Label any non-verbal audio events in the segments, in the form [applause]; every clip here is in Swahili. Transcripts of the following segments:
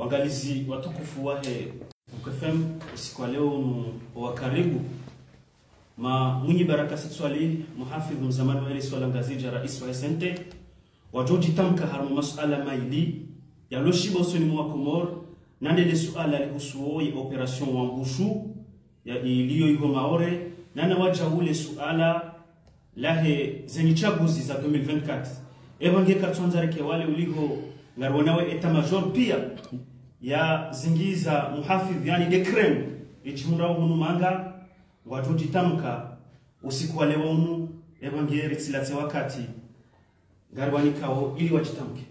Wangalizi watukufu wahe UKFM siku leo nu wa karibu. Ma mwinyi baraka sitswali muhafidh mzamani wa ile swala ngazija rais wa esente wajoji tamka harmu masuala maili yaloshiba usoni mwa Komor nande le suala lihusuo ya operation wangushu ya iliyo iho maore nana waja ule suala lahe zenye chaguzi za 2024 evangeka katsonza reke wale uliho ngarwonawe eta major pia ya zingiza muhafidh yani dekrem ichimura hunu manga watojitamka usiku wa leo unu ebange tsilatse wakati ngarwanikao ili wajitamke.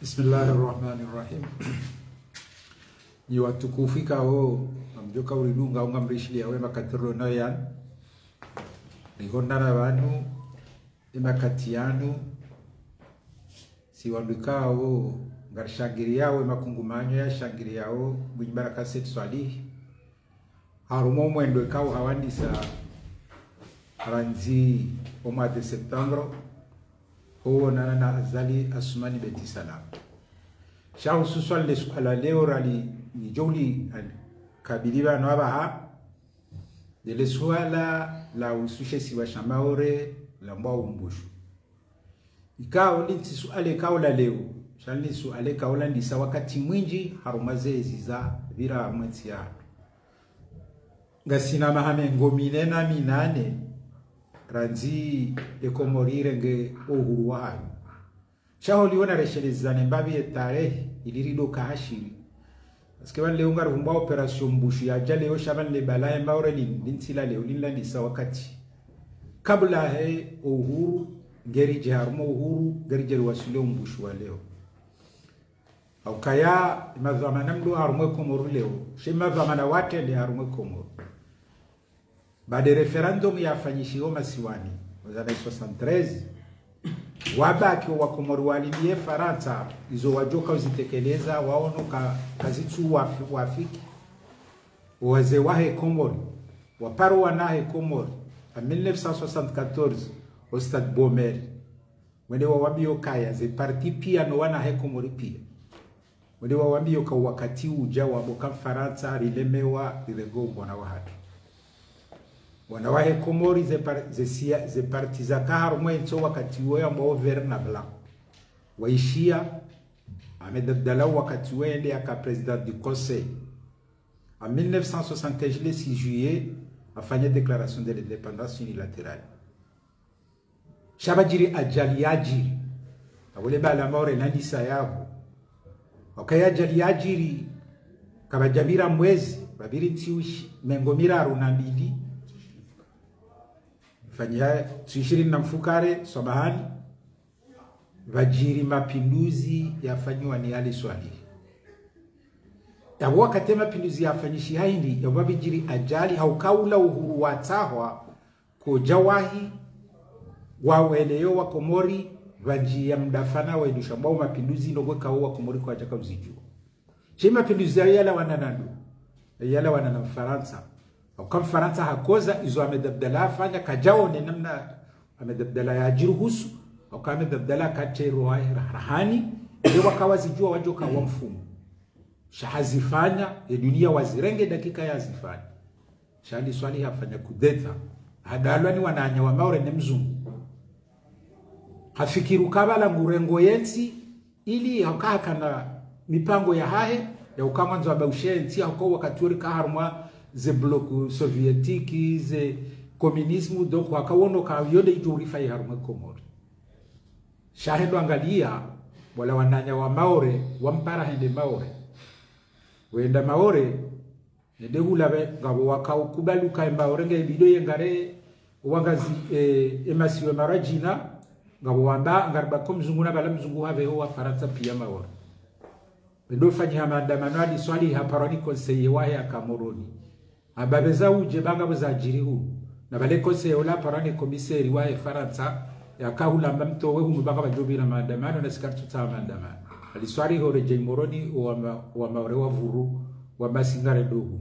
Bismillahirrahmanirrahim. ni watukufika ho amjoka uridunga unga mrishilia wema katiro noyan. Rigondana banu emakati yanu siwandukao ngarishangiriyawo makungumanyo yashangiriyawo mwibaraka setu swalihi harumo mwendo ikawo hawandisa. Ranzi omwa de septembre howonana na azali asumani beti salam sha hususan leo rali ni joli kabili bano abaha de le suala la usushesi wa shamaore la mbwa umbushu. Ikao ni suale kao la leo shali suale kaula ndisa wakati mwinji harumaze ziza vira mwezi ya. Ngasina mahame ngomine na minane ranzi ekomorire nge uhuru wayo shaho liona reshelezane mbabi tarehe ilirido kahashiri paske ban leo ngar humba operation mbushu ya jale yo shaban le balaye mbaure lin linsila leo linla ndisa wakati. Kabla he uhuru gerije jiharumo uhuru gerije wasule mbushu wa leo. Au kaya madhamana mdo harumwe komoru leo. She madhamana wate le harumwe komoru. Baada ya referendum yafanyishiwa masiwani wazana 73 wabaki wa komori walibie Faransa. Izo wajoka uzitekeleza waono ka, kazitu wafi, wafiki. Waze wahe komori waparo wanahe komori a 1974 au stade Bomer wende wawambio kaya ze parti pia no wanahe komori pia. Wende wawambio ka wakati uja waboka Faransa rilemewa rilegombwa na wahatu wanawahe komori ze, par, ze, sia, ze parti za kahar mwenso wakati ya mo vert na blanc waishia Ahmed Abdallah wakati wo ende aka president du conseil. En 1975 le 6 juillet afanya déclaration de l'indépendance unilatérale. Shabajiri ajali abule bala maore nandisa yabo okay ajali yajiri kabajabira mwezi babiri ntiushi mengo miraru fanyia tuishirini na mfukare sabahani vajiri mapinduzi yafanyiwa ni ali swali. Yabo wakati mapinduzi yafanyishi haindi yabo bijiri ajali haukaula uhuru watahwa kojawahi waweleyo wa komori vaji ya mdafana waidusha mbao mapinduzi ndogo kawo wa komori kwa jaka uzijua chema mapinduzi ya yala wananandu yala wanana kam faransa hakoza izo Ahmed Abdallah kajawo kajaone namna Ahmed Abdallah yajiruhusu au kama Ahmed Abdallah katero rahani ndio wakawa zijua wajoka wa mfumo shahazifanya ya dunia wazirenge dakika ya zifanya shali swali hafanya kudeta hadalwani wananya wa maure ne mzungu. Hafikiru kabala ngurengo yensi ili hakaka mipango ya hahe ya ukamwanzo wa baushensi hako wakati uri kaharmwa ze bloc soviétique ze communisme donc wakawono ka yode iturifa ya haruma komori. Shahendo angalia wala wananya wa maore wampara hende maore. Wenda maore nede hulabe ngabo wakaukubalu ka maore nge bido yengare wangazi e, emasiwe marajina ngabo wamba ngarba kom zunguna bala mzungu have wa faransa pia maore. Ndo fanya maandamano hadi swali haparoni konseye wahe akamoroni ababeza uje banga buzajiri hu. Na bale kose ola parane komiseri wa Faransa yakahulamba mtowe humu banga bajubira maandamano na sikartu ta maandamano aliswari hore jemoroni wa maore wa vuru wa masingare dohu.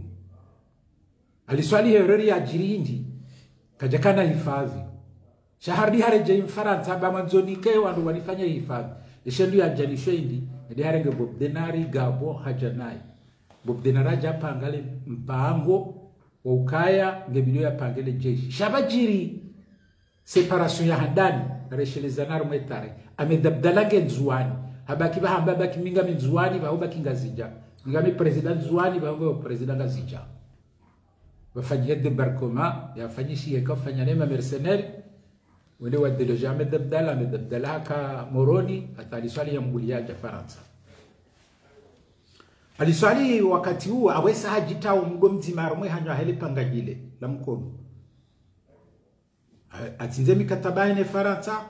Aliswali hore ya jirindi kajakana hifadhi shahardi hare mfaransa ba manzonike wandu walifanya hifadhi ishendu ya janisho indi ndi harenge bob denari gabo hajanai. Bob japa japangale mpango wa ukaya ngebilio ya pangele jeshi. Shabajiri separation ya handani reshelezana mwetare amedabdalage nzuani. Habaki bahamba baki minga minzuani baho baki ngazija ngami president zuani baho president ngazija bafanyie debarkement yafanyishie fanyane nema mercenaire wende wa deloja amedabdala amedabdala haka moroni hata aliswali ya mbuliaja faransa aliswali wakati huo awesa hajita umgo mzima rumwe hanywa hele pangajile la mkono. Atinze mikataba ine faransa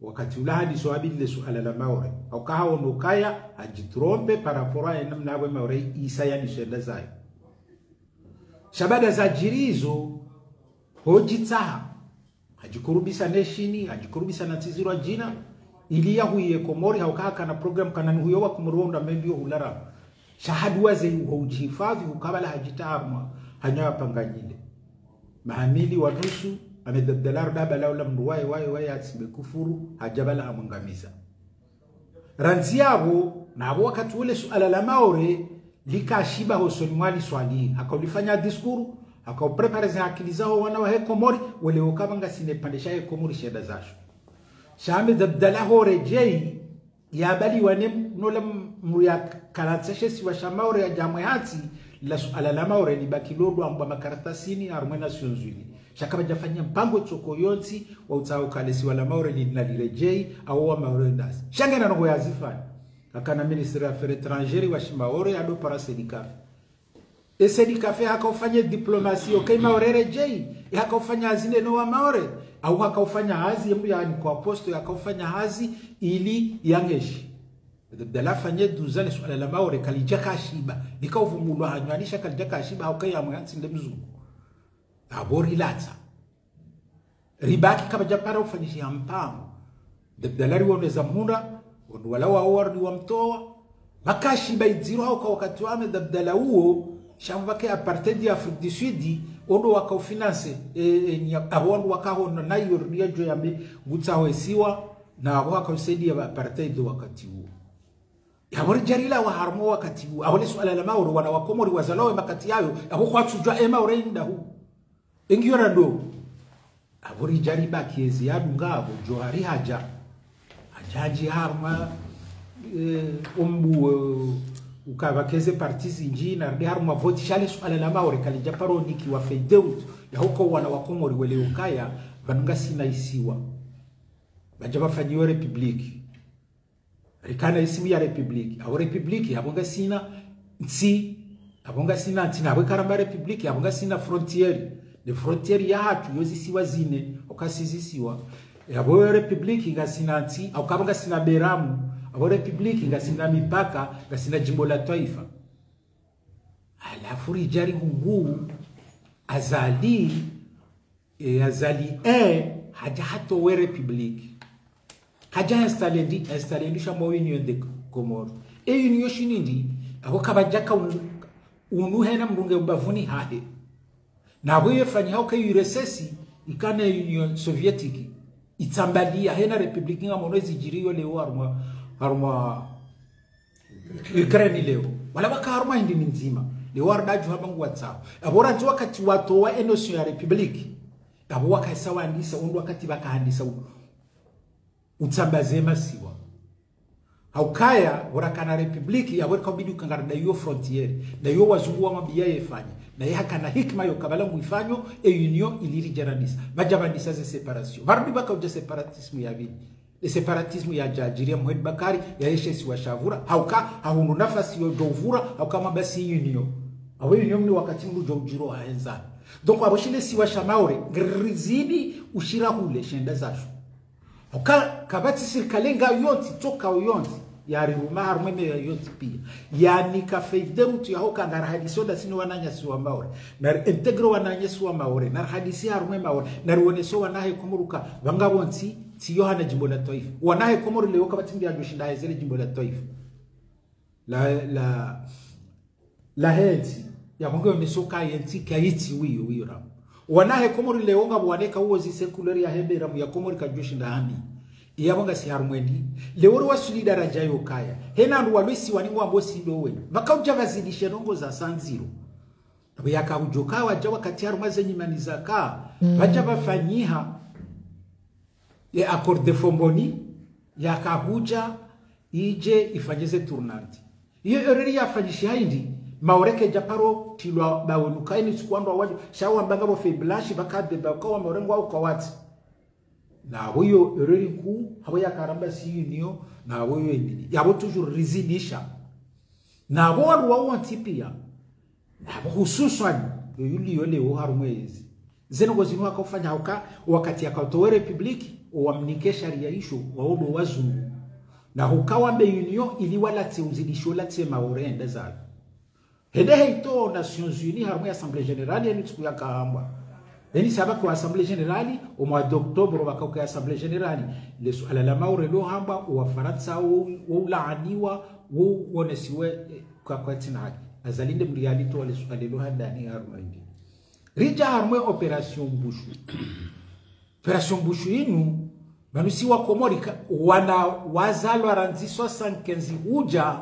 wakati ula hadi swabile suala la maore au kaha onokaya ajitrompe parapora ene mnawe maore isa ya nishenda zayo shabada za jirizo hojitsaha hajikurubisa neshini hajikurubisa na tizirwa jina. Ili ya huye komori haukaha kana program kana huyo wa kumronda mendio hulara shahadu waze ujihifadhi ukabala hajitamwa hanyawa panganyile mahamili wa nusu amedabdalar daba laula mndu waye waye waye asibe kufuru hajabala amangamiza ranzi yabo nabo wakati ule suala la maore hosoni mwali swali. Akaulifanya diskuru akauprepare za akili zao wana wa hekomori wale ukabanga sinepandesha hekomori sheda zasho shame dabdala hore jei yabali wane nola mruya karatseshe siwa maure ya jamwe hati la suala la maore ni bakilodo amba makaratasini armena sionzwili shakaba jafanya mpango choko yonsi wa utao kalesi wala maore ni nalirejei au wa maore ndas shanga na ngo yazifanya akana ministre affaires étrangères wa shimaore ado para sedikaf e sedikafe hakaufanya diplomasi okay maore rejei hakaufanya azine no wa maore au hakaufanya hazi ya yani kwa posto hakaufanya hazi ili yangeshi dala fanye duzane swala la maore kalijaka shiba nikauvumulwa hanywanisha kalijaka shiba au mwansi amwansi ndemzungu abori latsa ribaki kama japara ufanyishia mpango dalari woneza mhunda wala wa wardi wa mtoa. Makashi baidziro au kwa wakati wame dabdala shamu wake apartendi ya Afrique du Sud ondo waka finance e, na nayo ria jo yambe gutsa hoesiwa na waka usaidi ya apartendi wakati huo yabori jarila wa harmo wakati huu ahole swala la mauru wana wakomori wazalowe makati yayo. Kwa kwatujwa ema urenda huu engiora ndo. Abori jariba kiezi yadu ngabo johari haja. Hajaji harma e, ombu e, ukavakeze partis inji nardi harma voti. Shale swala la maore kalija paroniki wa feideut ya huko wana wakomori wale ukaya vanunga sina isiwa. Bajaba bafanyiwe republiki rikana isimu ya republiki abo republiki abonga sina nsi abonga sina nsi nabwe karamba republiki abonga sina frontieri ni frontieri ya hatu yozi siwa zine okasizisiwa. Abo republiki ngasina nsi akaba ngasina beramu. Abo republiki ngasina mipaka ngasina jimbo la taifa. Alafu rijari hunguu azali e, azali e haja hato we republiki haja installe ndi komoro ndi shamo union de comore e union shinindi abo kabajaka unu hena mrunge mbavuni hahe. Nabo yefanya hauka yuresesi ikana Union Sovietiki itsambalia hena republiki nga mono zijiriyo leo arma arma Ukraine leo. Wala bakarma hindi nzima. Leo ardaju habangu watsao abora nzo wakati watoa wa enosion ya republiki. Abo wakaisa waandisa undu wakati bakahandisa utsambaze masiwa. Haukaya warakana republiki yawereka ubidi ukangara na hiyo frontier. Na hiyo wazungu wa mabia yefanya na ye hakana hikma yo kabala muifanyo e union iliri jaranisa. Bajabanisa ze separation barbi baka uja separatisme ya vini. E separatisme ya jajiria muhed Bakari ya yeshesi wa shavura. Hauka haunu nafasi yo jovura hauka mabasi union awe union ni wakati mlu jojiro haenza donc aboshile si wa shamaure ushira hule shenda zasho hauka kabati sirkalenga yonti toka yonti ya rumar mweme ya yonti pia. Yani ka feidemu tu yaho hadisi da sino wananya suwa maore nar integro wananya suwa maore nar hadisi har mweme maore nar wone so wanahe kumuruka. Wanga bonti ti yohana jimbo la taifa wanahe kumuru leo kabati ndi ya joshinda hezele jimbo la taifa la la la heti kaya nesoka kaya yitsi wiyo wiyo ram wanahe komori leonga bwaneka uwo zisekulari ya hebera mu ya komori kajoshi ya iyabonga si harumwendi wa wasuli daraja yo kaya. Hena ndu walwisi wani wambo sido wen makauja vazidishe nongo za sanziro. Yakahujoka waja wakati harumaze nyimani zaka vaja vafanyiha ya akorde de fomboni yakahuja ije ifanyize tournante iyo ya fanyishi haindi maoreke japaro tilwa bawenukaini sikuandwa wajo shawa mbanga bo feblashi maorengo au kawati na huyo ereri kuu habo yakaramba si niyo na huyo yo ya yabo toujours rizidisha. Na habo wandu wa wanti pia nabo hususan yuli yole wo harumwezi zeno go zinu akofanya hauka wakati akatoa republiki wamnike sharia isho waodo wazungu. Na hukawa mbe union ili wala tse uzidisho la tse maorende zayo hede heito nations unies harumwe assemblée générale yani ya yakahamba yani saba kwa assemblée générale au mois d'octobre wakauka assemblée générale le suala la maure lo hamba wa faransa wa ulaaniwa wa wonesiwe kwa kwa tinaki. Azalinde mrialito le suala lo handani harumwe rija harumwe operation bushu [clears throat] operation bushu inu Manusi wa komori wana wazalwa ranzi sankenzi uja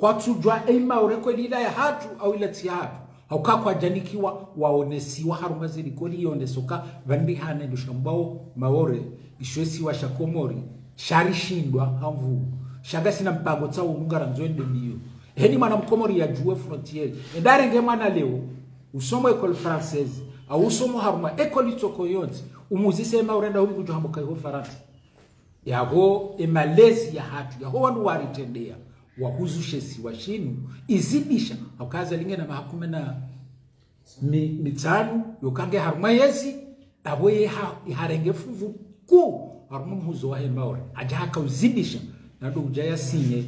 kwatujwa eimaureko lida ya hatu au ila tia hatu. Hauka kwa janikiwa waonesiwa haruma zili koli yonesoka vandi hane dushambao maore ishwesi wa shakomori shari shindwa hamvu. Shaga sina mpango tsa unungara nzwende miyo heni mwana mkomori ya juwe frontiere endare nge mwana leo usomo ekoli française au usomo haruma ekoli toko yonzi umuzise ema urenda uri kujohambuka iho faransa. Yaho emalezi ya hatu yaho wanu waritendea wahuzushesi washinu izidisha. Haukaza linge na mahakume na mi, mitanu yokange haruma yesi abo yeha iharenge fuvu ku haruma mhuzo wa ajaha aja uzibisha na nando ujaya sinye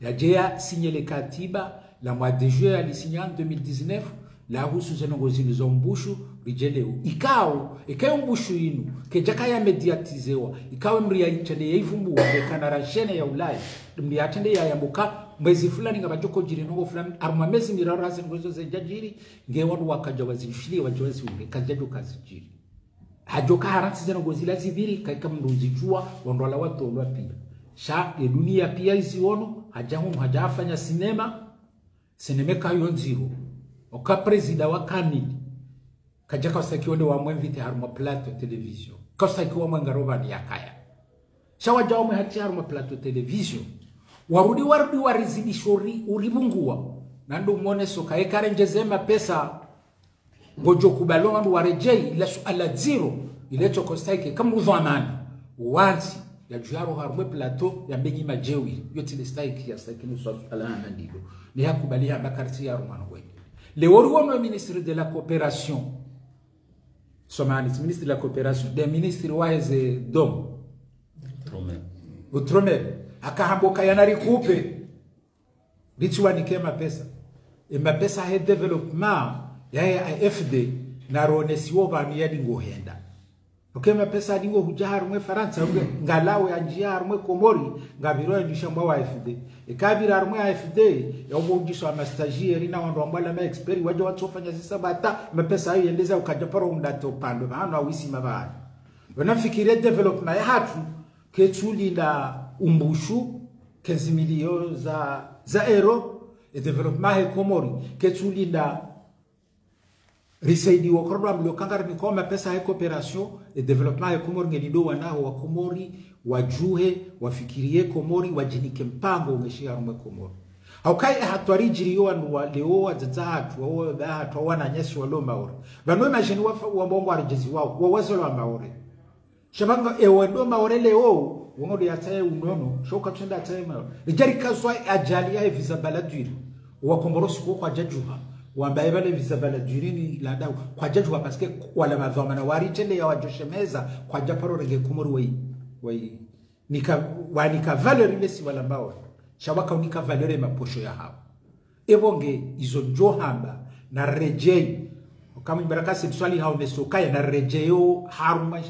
yajeya sinye le katiba la mois de juillet alisinya en 2019 la husu zenongozi zilizo mbushu rijeleu ikao ikayo mbushu inu kejaka ya mediatizewa ikawe mria itende yaivumbu wabekana ranshene ya ulaya mria atende ya yambuka mwezi fulani nga bajoko jiri nongo fulani. Aruma mezi miraro hasi ngozo zejajiri nge wanu wakaja wazishili wajozi unge kajajo kazijiri hajoka haransi zenongo zila zibiri kaika mruzijua wandwala olua pia. Sha ya dunia pia iziono hajahu hajafanya sinema sinema kayo nziro. Oka presida wa kaja wa wamwe mvite haruma plato television kausakiwa mwe ngarovani yakaya shawaja mwe hati haruma plato television warudi warudi warizidisho uri, uribungua. Nando mwone soka ekarenjezema pesa. Ngojo kubalo wandu warejei ila suala zero. Ilecho kostaike kama udhamani wansi ya juyaro harumwe plateau ya mbenyi majewi. Yote ni staiki ya staiki nusu alana ndilo ni hakubali ya makarti ya rumano wengi le oruwa mwa ministre de la coopération somani ministre de la coopération des ministres waheze dom. Utromel akahamboka yanari kupe richiwanike mapesa emapesa he development yaye afd naronesiwo vanhu yadi ngohenda oke pesa adingo huja harumwe faransa unge ngalawe anjia harumwe komori ngabiro ya jisha wa afd ikabira harumwe afd yaubo ujiswa amastagieri na wandu ambala ma experi waja watofanya zisabata mapesa ayo yendeza ukaja paro undato pando bahano awisi mabana wanafikiria development ya hatu ketsulinda umbushu kenzi milio za za ero e development he komori ketsulinda risaidiwa kordo mlio kangara ni koma pesa ya cooperation e development ya komori ngelido wanao wa komori wajuhe wafikirie komori wajinike mpango umeshia rumwe komori. Haukai hatwari jiri yo anu wa leo wa zaza hatu wa da hatu wa na nyesi wa lo maore vanwe majeni wa wa mbongo arjezi wao wa wazo wa maore shabanga e wa do maore leo wongo ya taye unono shoka tuenda taye maore Nijari kazwa ajali ya visa baladwiri wa komborosi ko kwa jajuha wambaye la lada kwa jaju wa paske wala mazoma na wari tele ya wajoshemeza japaro rege kumuru wai wai nika wanika valeri ile si wala mbao. Shawaka unika valeri maposho ya hao. Ebonge izo johamba na rejei. Kama imbaraka swali hao nesokaya na rejeo haruma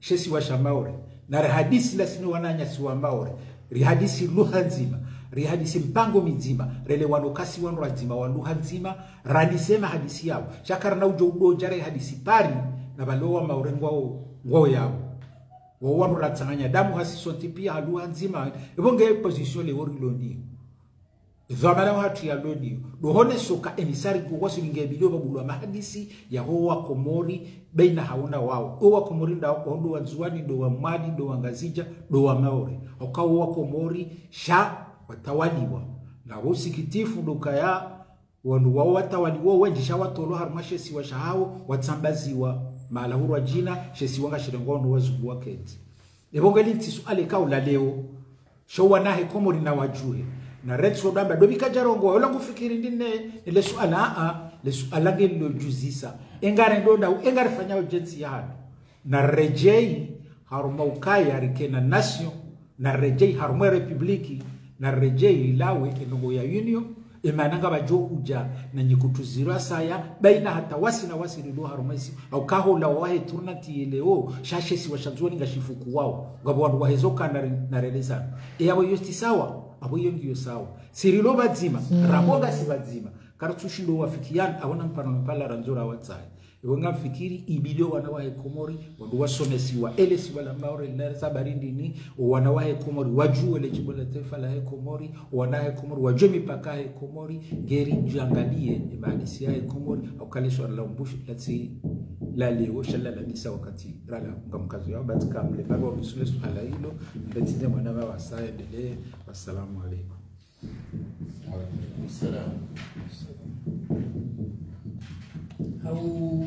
shesi wa shamaure na rehadisi la sinu wananya si wa maure rihadisi lugha nzima rihadisi mpango mizima rele wanokasi wanu radzima waluha nzima ranisema hadisi yao. Shakara na ujo udoja re hadisi pari na balowa maurengwao ngoo yao. Wao wanu ratsanganya damu hasisonti pia haluha nzima. Ngeye position le wori loni dhamana hatu ya loni dohone soka emisari kwa wasilinge bilio babulwa mahadisi ya hoa komori baina hauna wao. Owa komori nda kwa wa wanzuani ndo wa mali ndo wangazija ndo wa maore okao wa komori sha watawaliwa. Na usikitifu duka ya wandu wao watawaliwa wenjisha watolo harma shesi wa shahao watsambaziwa malahuru wa jina shesi wanga shirengondo wazubu waketi ebongeli tisu ale kaula leo sho wanahe komori na wajue. Na red soda damba dobi kajarongo wala kufikiri ndine ile suala a le suala ngelo juzisa. Engare ndonda engare fanya ujenzi hano na rejei haruma ukaya rikena nation na rejei haruma republiki na rejei ilawe enongo ya union imananga bajo uja na nyikutuzira saya baina hata wasi na wasi rido harumaisi au kaho la wahe turna leo shashe si washanzoni ngashifuku wao. Ngabo wandu wahezoka na na releza e abo yosti sawa? Abo yongiyo sawa. Sirilo bazima raboga si bazima kartushindo wafikiana awona mpano mpala ranzura watsai iwenga fikiri ibilio wana wahe komori wandu wasomesiwa ele siwa wala maore na sabarindi ni wana wahe komori wajue le jimbo la taifa la he komori wana he komori wajue mipaka he komori ngeri jiangalie maadisi ya he komori au kale swala la mbush lati la leo shala la misa wakati rala ngamkazo yao batika mle baba rusule la hilo mbetize mwana wa wasaa endelee wassalamu alaikum Salam. Au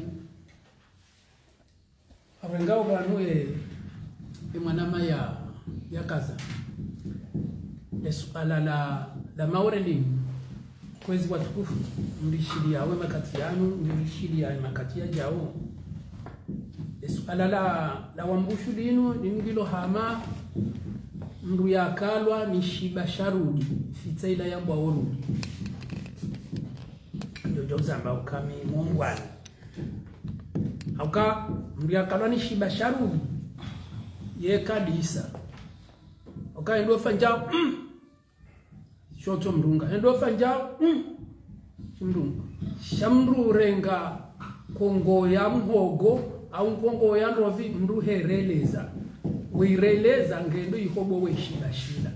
awengao vanu e emwanama ya ya kaza esuala la la maureli kwezi watukufu mlishiria awe makati yanu mlishilia makati ya jao. Esuala la la wambushu linu ningilo hama mndu yakalwa ni fitaila sharudi fitsaila yambwa orudi ndojo zamba ukami mungwana auka mndu yakalwa ni shiba sharudi ye kadisa auka endo fanja mm. shoto mrunga. Endo fanja mm. mrunga. Kongo ya mhogo au kongo ya ndovi mndu hereleza. Wireleza ngendo ihobo weshilashila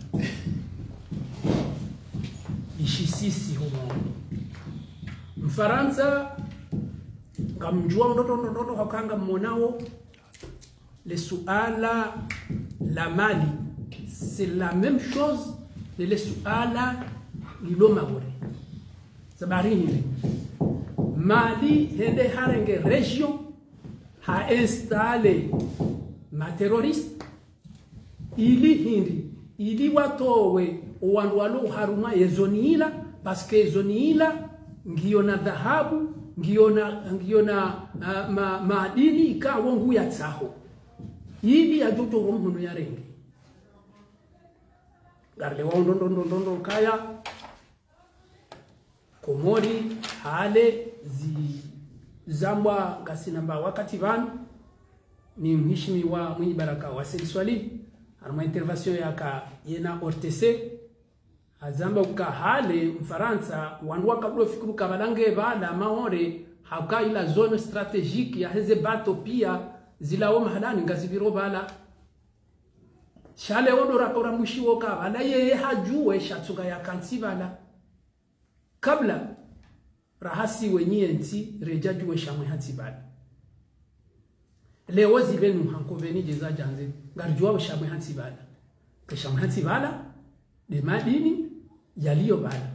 ishisisi humo mfaransa ngamjua ndoto ndoto hakanga mmonao le suala la mali c'est la même chose de le suala lilo maore sabarini mali hende harenge region ha installe ma terroriste. Ili hindi. Ili watowe owandu walo haruma yezoniila parce ezoniila ngiyo na dhahabu ngiona ngiyo na uh, ma, madini ikawo nguya tsaho. Ili ajotoro mhono ya renge. Garle wa ndondondondondo kaya. Komori hale zi zambwa ngasinamba wakati vanu ni mheshimiwa mwenye baraka wa Said ana intervention yaka yena ORTC azamba uka hale mfaransa wandu wakabulo fikuru kabalange bala maore hauka ila zone strategique ya heze bato pia zilawo mahalani ngazibiro bala. Shale odo rapora mushiwo ka bala yeye hajue shatuga ya kansi bala. Kabla rahasi wenye nti reja juwe shamwe hansi bala. Leo zivenu hankoveni jeza janze ngarjua shamwe hansi bala. Shamwe hatsi bala de madini yaliyo bali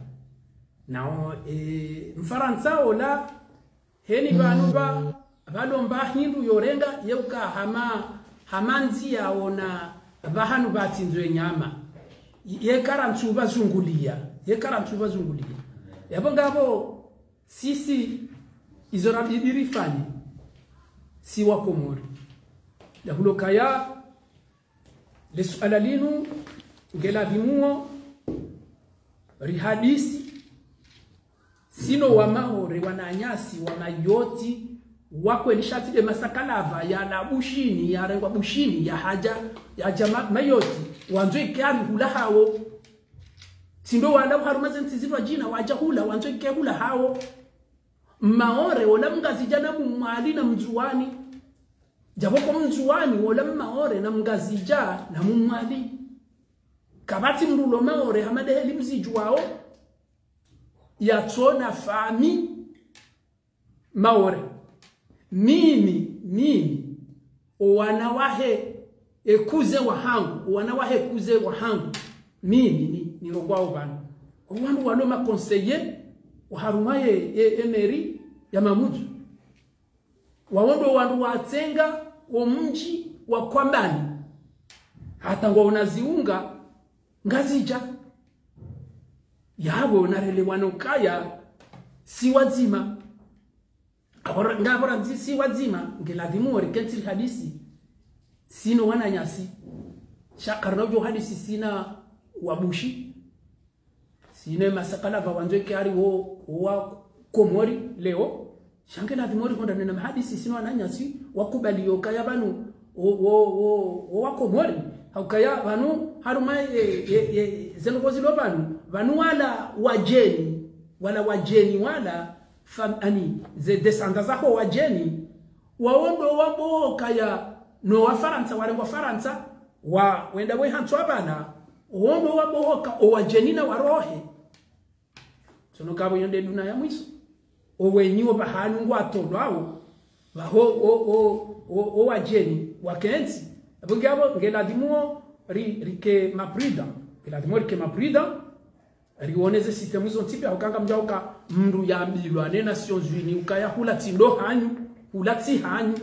nao e, mfaransa ola heni banu ba balomba hindu yorenga yeuka hama hamanzi yaona bahanu batsinzwe nyama. Yekara mtsuba zungulia yekara mtsuba zungulia. Yabo ngabo sisi izo rabidiri fani si wa komori yahulokaya lesuala linu ngela vimuo rihadisi sino wa mahore wananyasi wanayoti wakwe wakwelishatsi de masakalava ya la bushini ya rengwa bushini ya haja ya jama mayoti. Wanzwe ikari hula hawo sindo wala harumaze ntizirwa jina waja hula wanzwe ke hula hao. Maore wala mngazijana mumwali na mzuwani. Japo mzuwani wala maore na mngazija na mumwali kabati mrulo maore hamade heli ya yatsona fami maore. Mimi mimi wanawahe ekuze wahangu wanawahe kuze wahangu. Mimi ni nirogwao bana. Wano makonseye waharumaye e, emeri ya mamudu wawondo wandu watsenga omji wa kwambani. Hata ngo unaziunga ngazija yabo narelewano kaya si wazima. Abora ngabora nzi si wazima. Ngeladimu orikentri hadisi. Sino wananyasi shakarna jo hadisi sina wabushi. Sine masakala va wanzo kari wo wa komori leo. Shange na dimori konda nena hadisi sino wananyasi wakubali yokaya banu. Wo wo wo wa komori haukaya vanu haruma ye, ye, ye zenogozi lo vanu. Vanu wala wajeni wala wajeni wala fam, ani ze descendants aho wajeni waondo wabo kaya no wa faransa wale wa faransa wa wenda we hantu abana wondo o wajeni na warohe. Sono kabo yonde duna ya mwiso. O wenyiwo bahanu ngwato awo baho o o o, o wajeni wakenzi abungabo ngeladimuo ri rike maprida ngeladimuo rike maprida rioneze system hizo ntipi akanga mjauka mndu yambilwa ne nations unies ukaya hula tindo hanyu hula ti hanyu.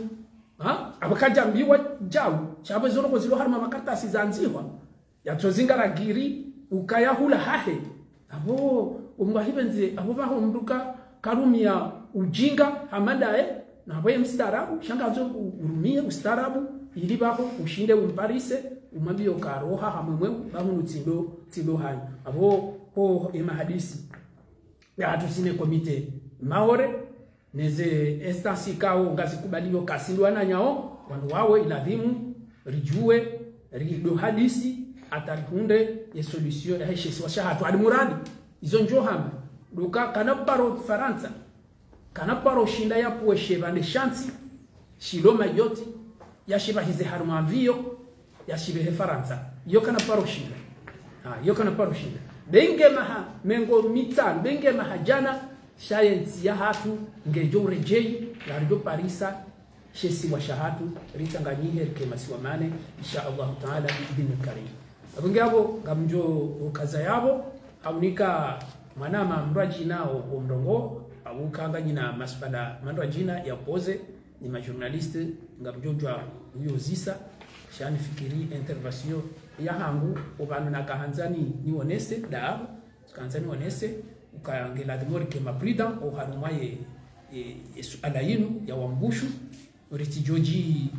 Ha? Abakaja mbiwa jau chabe zoro kozilo harma makartasi zanziwa yatozinga ragiri ukaya hula hahe. Abo umba hibenze abo baho mduka karumia ujinga hamadae na abo shanga shangazo urumie ustarabu ili bako ushinde umparise umwambie ukaroha hamwemwe bahunu tindo tsindo hanyu abo ho ema hadisi. Ya tusine komite. Maore neze instance kao ngazikubaliyo kasindwana nyao wandu wawe iladhimu rijue rido hadisi atarihunde ye solution ya heshesi wa shahatu ali muradi izo njo hamba duka kana paro faransa kana paro shinda ya puwe shevane shanti shiloma yoti ya shiba yashibehe faransa. Yo kana paroshida ha yo kana paroshida benge maha mengo mitan benge maha jana science ya hatu ngejo rejei larjo parisa shesi wa shahatu ritanganyihe kemasi wa mane insha Allah taala bin karim. Abunge abo gamjo ukaza yabo aunika mwanama mrajina omrongo abukanga nyina masbada jina ya poze ni majournaliste ngamjojwa huyo zisa shani fikiri intervention ya hangu obanu na kahanzani ni onese da kahanzani onese ukangela demori kema maprida o harumaye e, e, alayinu ya wambushu. Ritijoji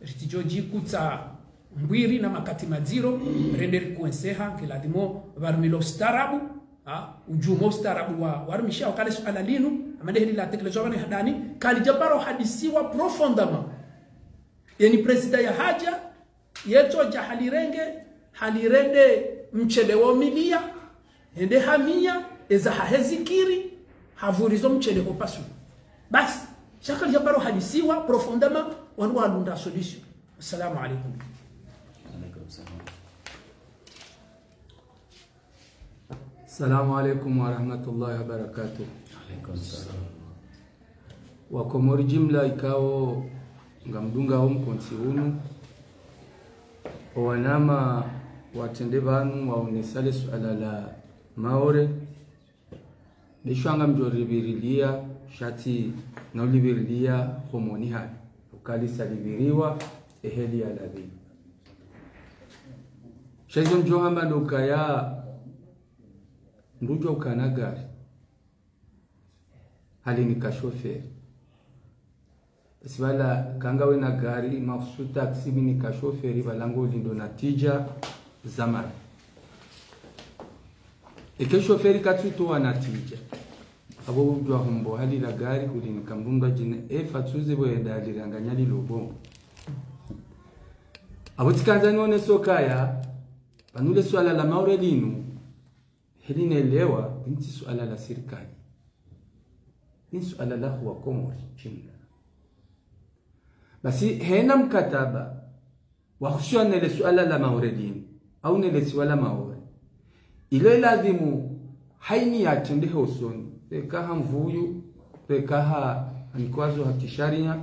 ritijoji kutsa mbwiri na makati madziro renderi kuenseha kiladimo varmilo starabu ha ujumo starabu wa warmisha wakale suala linu amandehili la tekelezo wane hadani kalijabaro hadisiwa profondama yani presida ya haja yeto ja halirenge halirende mchele wa milia ende hamia eza hahezikiri havurizo mchele ho pasu. Basi shaka jabaro hadisiwa profondama wanu walunda solution. Assalamu alaikum. Assalamu alaikum warahmatullahi wabarakatuh. Wakomori jimla ikao ngamdunga ho mkonsi unu. Owanama watende banu waonesale swala la maore. Nishwanga mjoribirilia shati naulibirilia homoni hani ukalisaliviriwa eheli labi shaizo mjohamba ndokaya ndujwa ukanagari hali ni kashoferi sibala kanga we na gari mafusu taksi ni kashoferi balango lindo na tija zamani eke shoferi katsuto na tija. Abo ujwa humbo hali la gari kuli ni kambumba jine e fatsuze bo yendaliranganya lilobo abo tikanza none sokaya panule swala la maure linu helinaelewa inti swala la serikali ni swala la huwa komori jumla basi hena mkataba wahusiana nele suala la mauredin au nele suala maore ile lazimu haini yatende hosoni pekaha mvuyu pekaha mikwazo hakisharia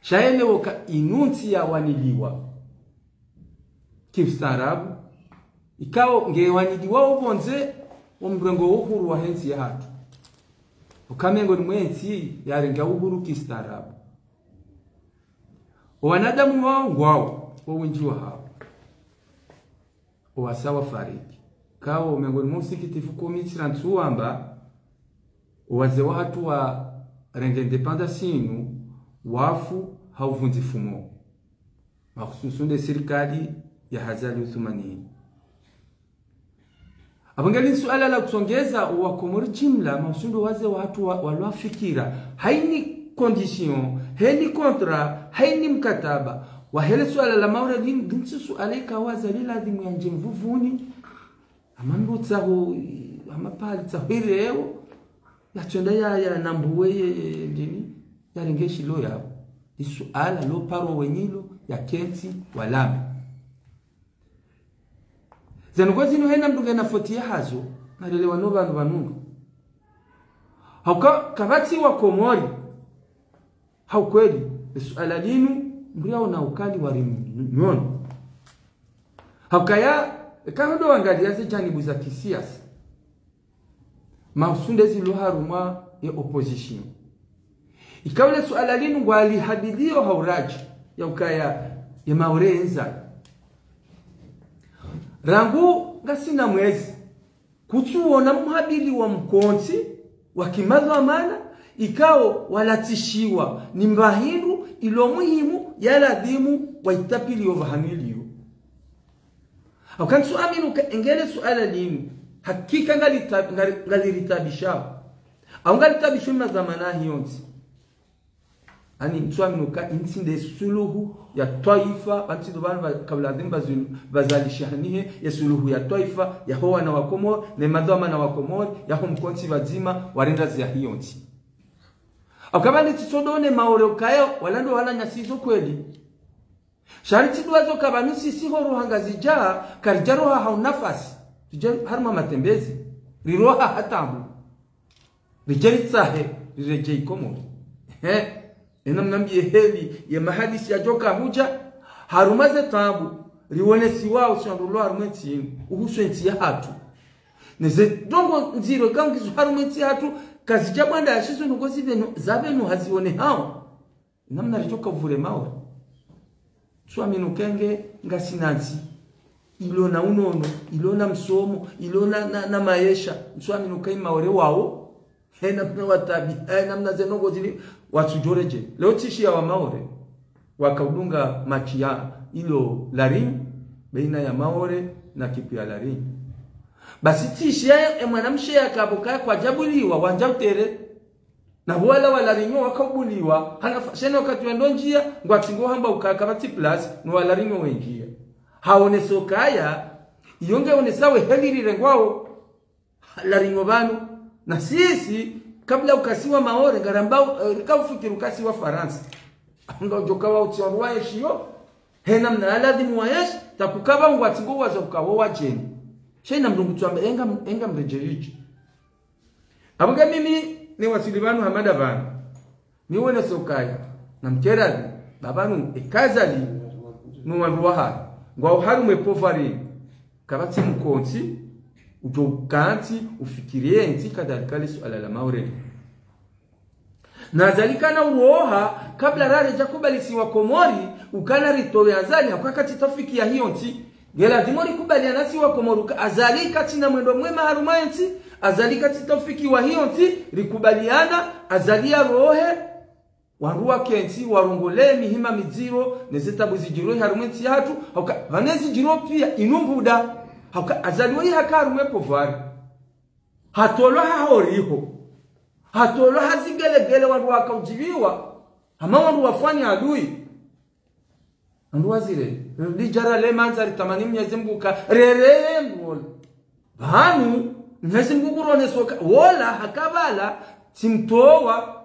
shaelewoka inunsi yawaniliwa kiustaarabu ikawo ngewaniliwa ubonze omrengo wohuru wa hensi ya hatu. Ukamengo ni mwensi yarenga uhuru kistaarabu wanadamu wao wao wowinjiwa hao. Owasawa fariki. Kawo miongoni mwa usikitifu kumi chirantuwamba waze watu wa renge ndepanda inu wafu hauvunzi fumo. Mahususu nde ya hazali uthumanini abangeli suala la kusongeza wakomori jimla mahusundo waze watu wa- walwafikira. Haini condition heni kontra haini mkataba. Wahele suala la maura dinsi suala ikawaza liladhimu yanje mvuvuni amambutsaho amapali tsaho ireo yachonda yaya nambuwe ye- ndini yarengeshilo yabo isuala lo paro wenyilo ya kensi walame zenuko zino hena mdunge nafotia hazo narelewa no bantu banunga hauka kabati wa komori haukweli suala linu mriao na ukali wari hakaya haukaya kahodo wangalia ze janibu za kisiasa mahusunde zilo haruma ya opposition. Ikawele suala linu walihadilio hauraji ya ukaya ya maurenza rangu ngasina mwezi kutuona mhabili wa mkonzi wakimadho amana ikao walatishiwa. Ni mbahindu ilo muhimu yaladhimu waitapiliyo vahamiliyo. Akansu aminu engele suala limu hakika ngaliritabishao au na zamana hiyonzi. ani mswaminuka insinde suluhu ya taifa bantido bana ba- kabla dhim bazul- bazalishanihe ya suluhu ya taifa ya hoa na wakomori ne madhama na wakomori ya ho ya wazima akabani tisodone maore ukayo walando wala nyasizo kweli. Shariti duwazo kabani sisi ho ruhanga zija karija roha hau nafasi. Tuje harma matembezi. Riroha hatamu rijeri tsahe rirejei ikomo he enam nambi heli ya mahadisi ya joka huja harumaze tabu riwone siwa shandulo harume tsinu uhuswe nti ya hatu. Neze dongo nziro kangizo harume nti ya hatu kazi jabwanda yashizo nugozi benu zabenu hazione hao. Namna rijoka vure mawe. Swaminu kenge ngasinanzi ilona unono ilona msomo ilona na, na maesha. Swaminu kai maore wao. Hena mna watabi. Hena namna zeno gozili. Zili watujoreje leo tishi ya wamaore wakaudunga machi ilo larin baina ya maore na kipu ya basi yakabuka kwa jabuliwa wanjautere na wala walarinyo wakabuliwa. Hana shene wakati wendo njia ngwatingo hamba ukaka bati plus no walarinyo wengia. Haone sokaya iyonge sawe helirire ngwao larinyo banu. Na sisi kabla ukasiwa maore ngaramba uh, kaufikiri ukasiwa faransa. Anga jokawa utsiwa yeshiyo hena mna aladhimu wayesh takukaba ngwatingo wazo ukawo wajeni shena mndungu tswamba enga enga mrejeriji abuga mimi ni wasili banu hamada banu niwe na sokaya na mkerali babanu ikazali no wandu waha ngwa uhari mwepovari kabatsi mkonsi ujo ufikirie nti kadhalika su alala maure Nazalika na uroha kabla rare jakubali siwa komori ukana ritowe azali hakakati ya hiyo nti gela dimori kubali anasi wa komori uka- azali kati na mwendo mwema harumaye nti azali tofiki wa hiyo nti rikubaliana azalia rohe waruwa kenti warongole mihima miziro nezitabu zijiro harume nti yatu hauka vanezi jiro pia inumbuda hauka azaliwa yi hakarume povari. Hatolo hahoriho hatolo hazigelegele wandu wakaujibiwa ama wandu wafanya adui anduwazire lijara le manzari tamani mnyezi mungu ka rere mwola bahanu mnyezi mungu soka. wola hakavala simtowa.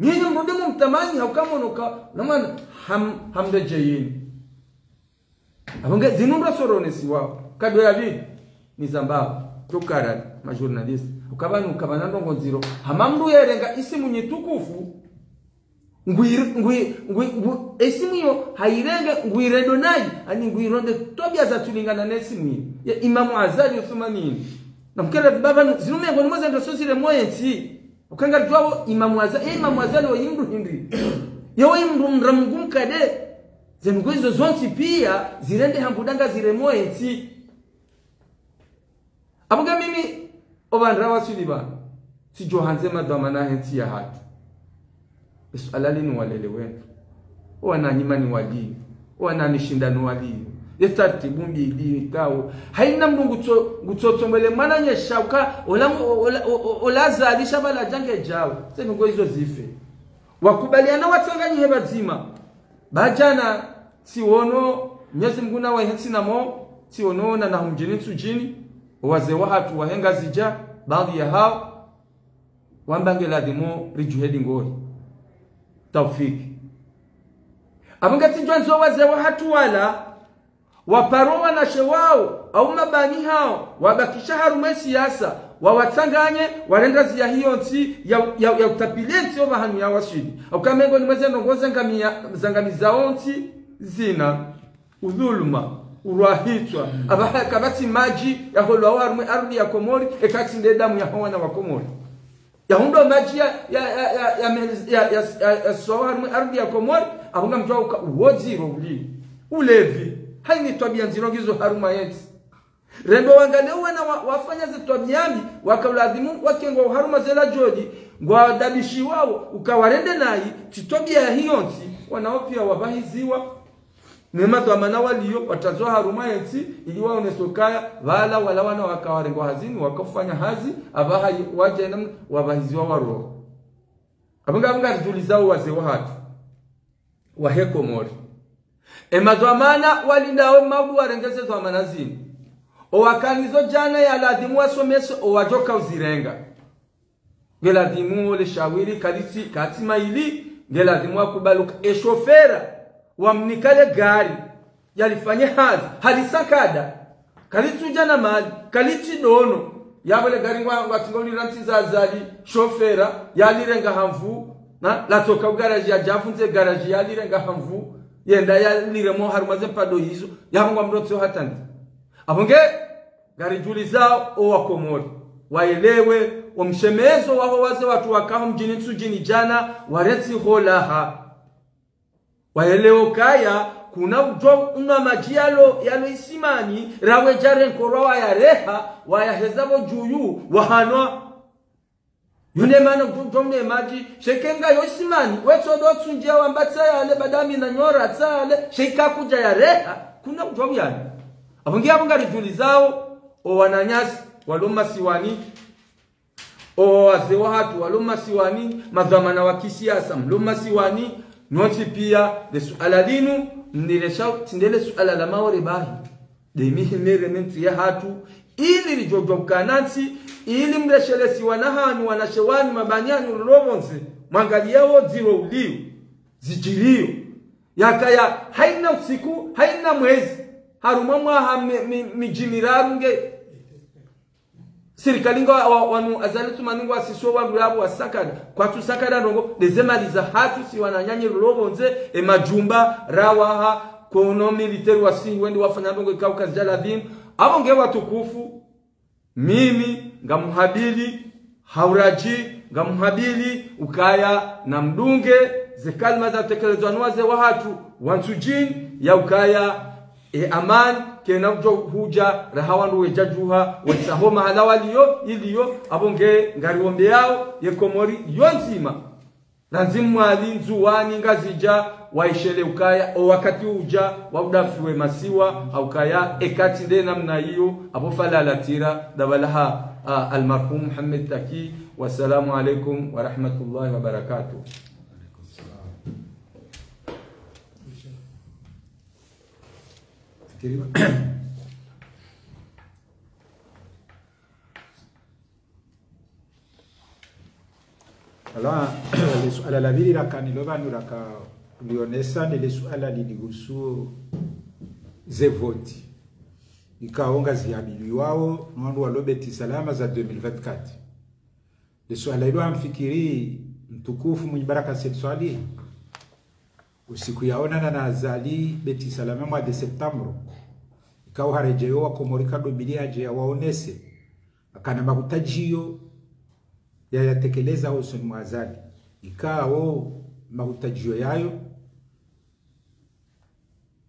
Nyinyi mrudi mumtamani haukamonoka. Namwana ham, hamdajeyeni abonge zinundwa soronesiwao kadwe yabili nizambao tukarali ukabani ukabanukabana ndongo Hamamdu ya renga isi mnye tukufu ngwire ngwi ngwi esimu yo hairenge ngwiredo nayi ani ngwironde tobyaza tulingana nesimu hiyo. Ya imamu azali uthumanini namukera baba zinume zinumengo nimoze ndo sosile moye nsi ukanga twabo imamu azali e eh, imamu azali wa oyimdu hindi yowe imdu mramgum kade zengwezo zonti pia zirende hambudanga zire moye nsi abuga mimi obandra wasuli si sijo hanze madwamana hensi ya hatu Swalali niwalelewe owananyima niwaliyo owananishinda niwaliyo yestartibu mbili kawo haina mndu ngutsotsongwele mwana nyeshauka olazalisha balajange jawo senungo izo zife. Wakubaliana watsanganyihe badzima bajana tsiwono mnyezi mngu nawahe tsinamo tsiwonoona nahumjini tsujini owaze wahatu wahenga zija baadhi ya hao. Wambangelathimo rijuhedi ngoyi tawfiki amngatijwa nzowa zewa hatuwala waparo na wao au mabani hao wabakisha harume siasa wawatsanganye walenda zia hiyo nsi ya, ya, ya utapilie nsi obahanu ya kamengo ni mweze nongo zangami zao nsi zina udhuluma urahitwa hmm. abahaka bati maji yaholwaho harumwe arudi ya komori ekati ndedamu ya hawa na wakomori yahundo maji ya ya ya ya ya ya ya, ya, sawa harimo ardhi ya Komori abunga mjwa uwoziro uli ulevi. Haini tabia nziro gizo haruma yeti. Rembo wangane uwena wa, wafanya zitwa miami wakaulazimu wakengo uharuma zela joji ngwa dabishi wao ukawarende nayi titobia hiyonzi wanao pia wabahiziwa nemadhamana waliyo watazoa haruma yensi ili waonesokaya vala wala wana wakawarengo hazini wakafanya hazi abaha wajaina wabahiziwa waro. Abanga abanga tuliza wazee wa hatu wahekomori emadhamana walindawe mabu warengeze amana zini. Owakanizo jana ya ladimu wasomeso owajoka uzirenga. Ngeladimu ole shawiri kalisi katima ili ngeladimu akubaluka eshofera wamnikale gari. Yalifanye hazi. Halisakada. Kalituja na mali. Kaliti dono. Yabole gari ngwatingoliranti ntizazali shofera. Yalirenga hamvu. Na latoka ugaraji yajafunze garaji. Yalirenga hamvu. Yenda yaliremo harumaze mpado yizo yabongwa mrotso hatanze abonge gari juli zao owakomori waelewe omshemezo waho waze watu wakaho mjini tsujini jana waretsi holaha waelewe kaya kuna ujo una maji yalo yalo isimani rawe jare nkorwa wayareha wayahezabo juyu wahanwa yune mana utomne maji shekenga yo isimani wetsodo tsunjia wamba yale badami na nyora tsale sheikakuja yareha. Kuna ujo yale abongia abonga rijuli zao owananyasi waloma siwani o wa hatu waloma siwani madhamana wa kisiasa mloma siwani noti pia de suala linu ndiresha tindele suala la mawari bahi. De mihimere nintu ya hatu ili lijojobkanansi ili mreshelesi na hanu wanashewani mabanyani rulovonse mwangaliao ziro uliu zijirio yakaya haina usiku haina mwezi. Haruma mwaha mi- mi- miji miraru nge sirikali ngo wa- wanu azalitu maningo asiswo wandu yabo wasakada kwatu sakada ndongo lezemaliza hatu si wananyanyi lobonze e majumba rawaha kono militeri wasihi wendi wafanya ndongo ikauka jaladhim abo nge watukufu mimi ngamhabili hauraji ngamhabili ukaya na mdunge zekalima zatekelezwa nuwaze wa hatu wansujini ya ukaya e aman kena jo huja rahawandu wejajuha wesaho mahala waliyo iliyo abonge ngariwombe yao yekomori yonzima lazima mwali nzuwani ngazija waishele ukaya o wakati uja waudafiwe masiwa aukaya ekati de namna hiyo abofalalatira dabalaha almarhum Muhammad Taki wassalamu alaikum wa rahmatullahi தெரியுமா Allora, suala la vili laka nilovanulaka lionesa nile suala lilihusu zevoti ikaonga zihabiliwao mwandu walobeti salama za 2024 lisuala ilo amfikiri mtukufu mwenye baraka usiku yaonana na azali beti salama mwa de septambro. Ikawa harejeo wakomorika domili aje yawaonese akana makutajio yayatekeleza hosoni mwazali ikawo makutajio yayo.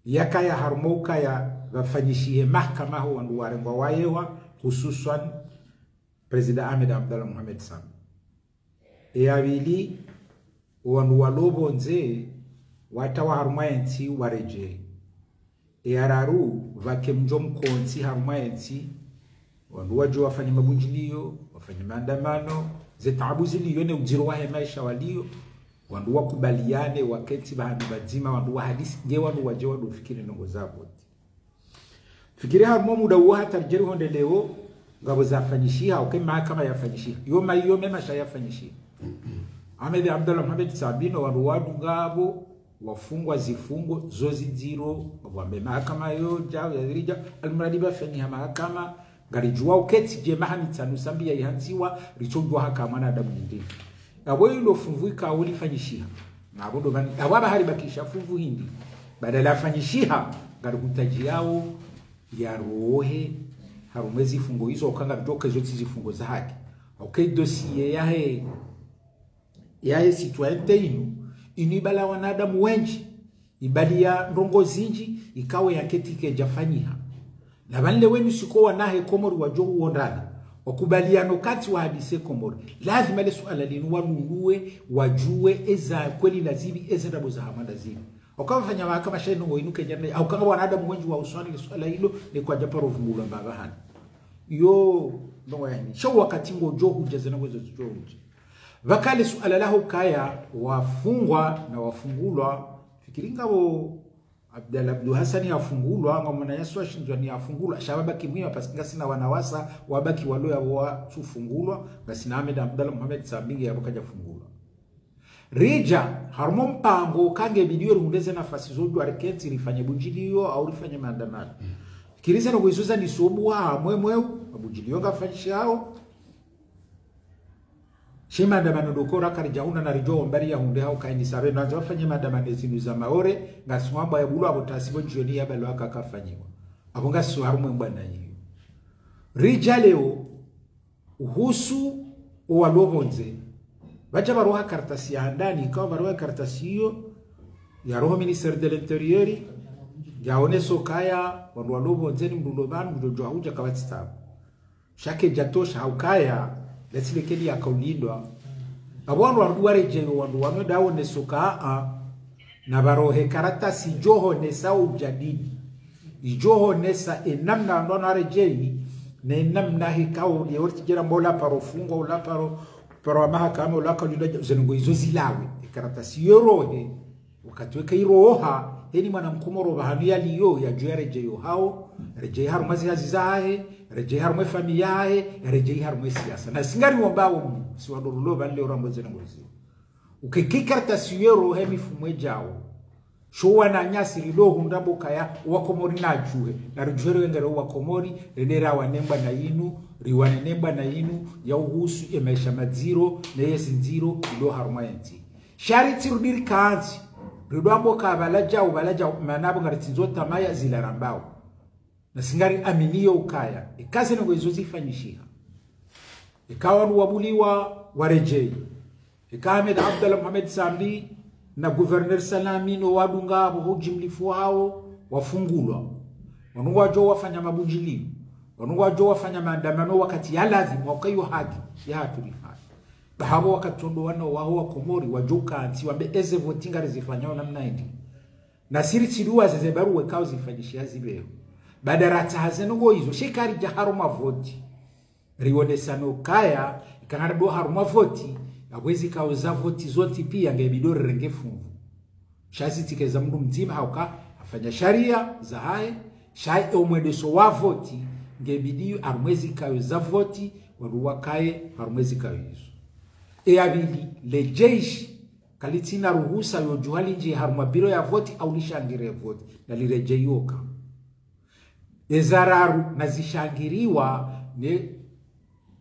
Yakaya harmoka ya vafanyishie mahakama ho wandu warengwa wayewa hususan president ahmed abdallah muhamed sam. Eyavili wandu walobonze watawa harumwa ensi warejei eyararu vake mjo mkonsi harumwa ensi wandu wajo wafanye mabunjilio wafanye maandamano. Zetaabu ziliyo ne ujiro wahe maisha walio. Wandu wakubaliane waketi bahandu bazima wandu wahadisi nge wandu waje wandu fikiri nongo zabo fikiri harimo muda uwo hatarjeri honde leo ngabo zafanyishiha uke mahakama yafanyishiha yo mayo mema sha yafanyishiha Ahmed Abdallah Mohamed Sabino wandu wadu ngabo wafungwa zifungo zozi ziro wambe mahakama yo jao yazirija almradi bafanyiha mahakama ngarijua uketi je mahamitanu sambia ihanziwa richojwa haka mwana adamu nyingine. Abo ilo funvu ikawo lifanyishiha nabo ndo bani abo bahari bakisha funvu hindi. Badala afanyishiha ngarikutaji yao ya rohe harumezi fungo hizo ukanga vitoke zote zifungo za haki. Okay dossier yahe yahe citoyente inu inu ibala wanadamu wenji ibali ya ndongo zinji ikawe yaketike jafanyiha. Na vanle wenu siko wanahe komori wajo uondana wakubaliano kati wa hadise komori. Lazima le suala linu wanunue wajue eza kweli lazibi eza dabo za hamanda zibi wakafanya mahakama shaino ngo inuke jana au kama wanadamu wengi wa uswani le suala hilo ni kwa japaro vumula mbaba hana yo no yani sho wakati ngo jo hujaza na wezo jo huja vakale suala laho kaya wafungwa na wafungulwa. Fikiringa wo Abdalla Abdul Hasani afungulwa mwana Yesu ashinzwa ni afungulwa shababa kimwiwa pasinga sina wanawasa wabaki walo ya wa tufungulwa ngasina Ahmed Abdalla Muhammad Sabingi yabo kaja fungulwa. Rija harmo mpango kange bidiyo rundeze nafasi zodu arketi rifanye bunjilio au rifanye maandamano. Kiriza no kuisuza ni sobu wa mwe mwe bunjilio hao shima maandamano dokora karija jauna na rijo ombari ya hunde hau kaini sabe na wafanye maandamano zinu za maore nga swamba ya bulu abo tasibo jioni ya balo akakafanyiwa abonga ngasu harumwe mbwana hiyo. Rija leo uhusu walobonze baja baroha karatasi ya ndani ikawa baroha karatasi hiyo ya roho minister de l'intérieur yaone sokaya wandu walobonze ni mdundo banu mdojo hauja kabatitabu shake jatosha haukaya letsilekeli yakaulindwa abwandu wandu warejero wandu wano dawone soka a na barohe karatasi johonesa ujadidi. Ijohonesa enamna wandu wano arejei na enamna hikao liortijera mbola paro fungo ula paro paro mahakama ula kalinda zengo izo zilawe karatasi yorohe wakati weka iroha heni mwana mkumoro bahanu liyo ya juu ya rejeyo hao rejei harumwe zihazi zahe rejei harumwe fami yahe rejei harumwe siasa na singari wombawo siwadorulo na mwezi ukikikartasi tasiwe rohe mifumwe jawo showa na nyasi lilo hundambo kaya wakomori na juhe. Na rujuhere wengere wakomori renera wanemba na inu riwanenemba na inu ya uhusu ya maisha madziro na yesi nziro ilo harumwa enti shari tirudiri kaanzi ridwambo ka balaja ubalaja manabo tizo tamaya zilarambao. Na singari aminiyo ukaya. Ikase ngo kwezo zifanyishiha. Ikawa wabuliwa warejei. Ikawa Ahmed Abdallah Muhammad Sambi na Governor Salamino wadunga abo hujimlifu hao wafungulwa. Wanungu wajo wafanya mabujili. Wanungu wajo wafanya maandamano wakati ya lazima wakayo haki ya hatulifanya bahabo wakatondo wano waho wa komori wajuka anti wambe eze votinga zifanyao namna hindi na siri chiduwa zeze baru wekao zifanyishia zibeo. Badarata go hizo shikari jaharo mavoti rionesano kaya ikangara do haro mavoti awezi kauza voti zoti pia ngebidori renge fungu. Shazi tikeza mdu mtima hauka afanya sharia za hae. Shai omwedeso wa voti ngebidiyo arumwezi kayo za voti waruwa kaye harumwezi kayo hizo e avili le jeshi kalitina ruhusa yojuhali nje haruma biro ya voti au lishangire voti na lirejeyoka ezararu nazishangiriwa ne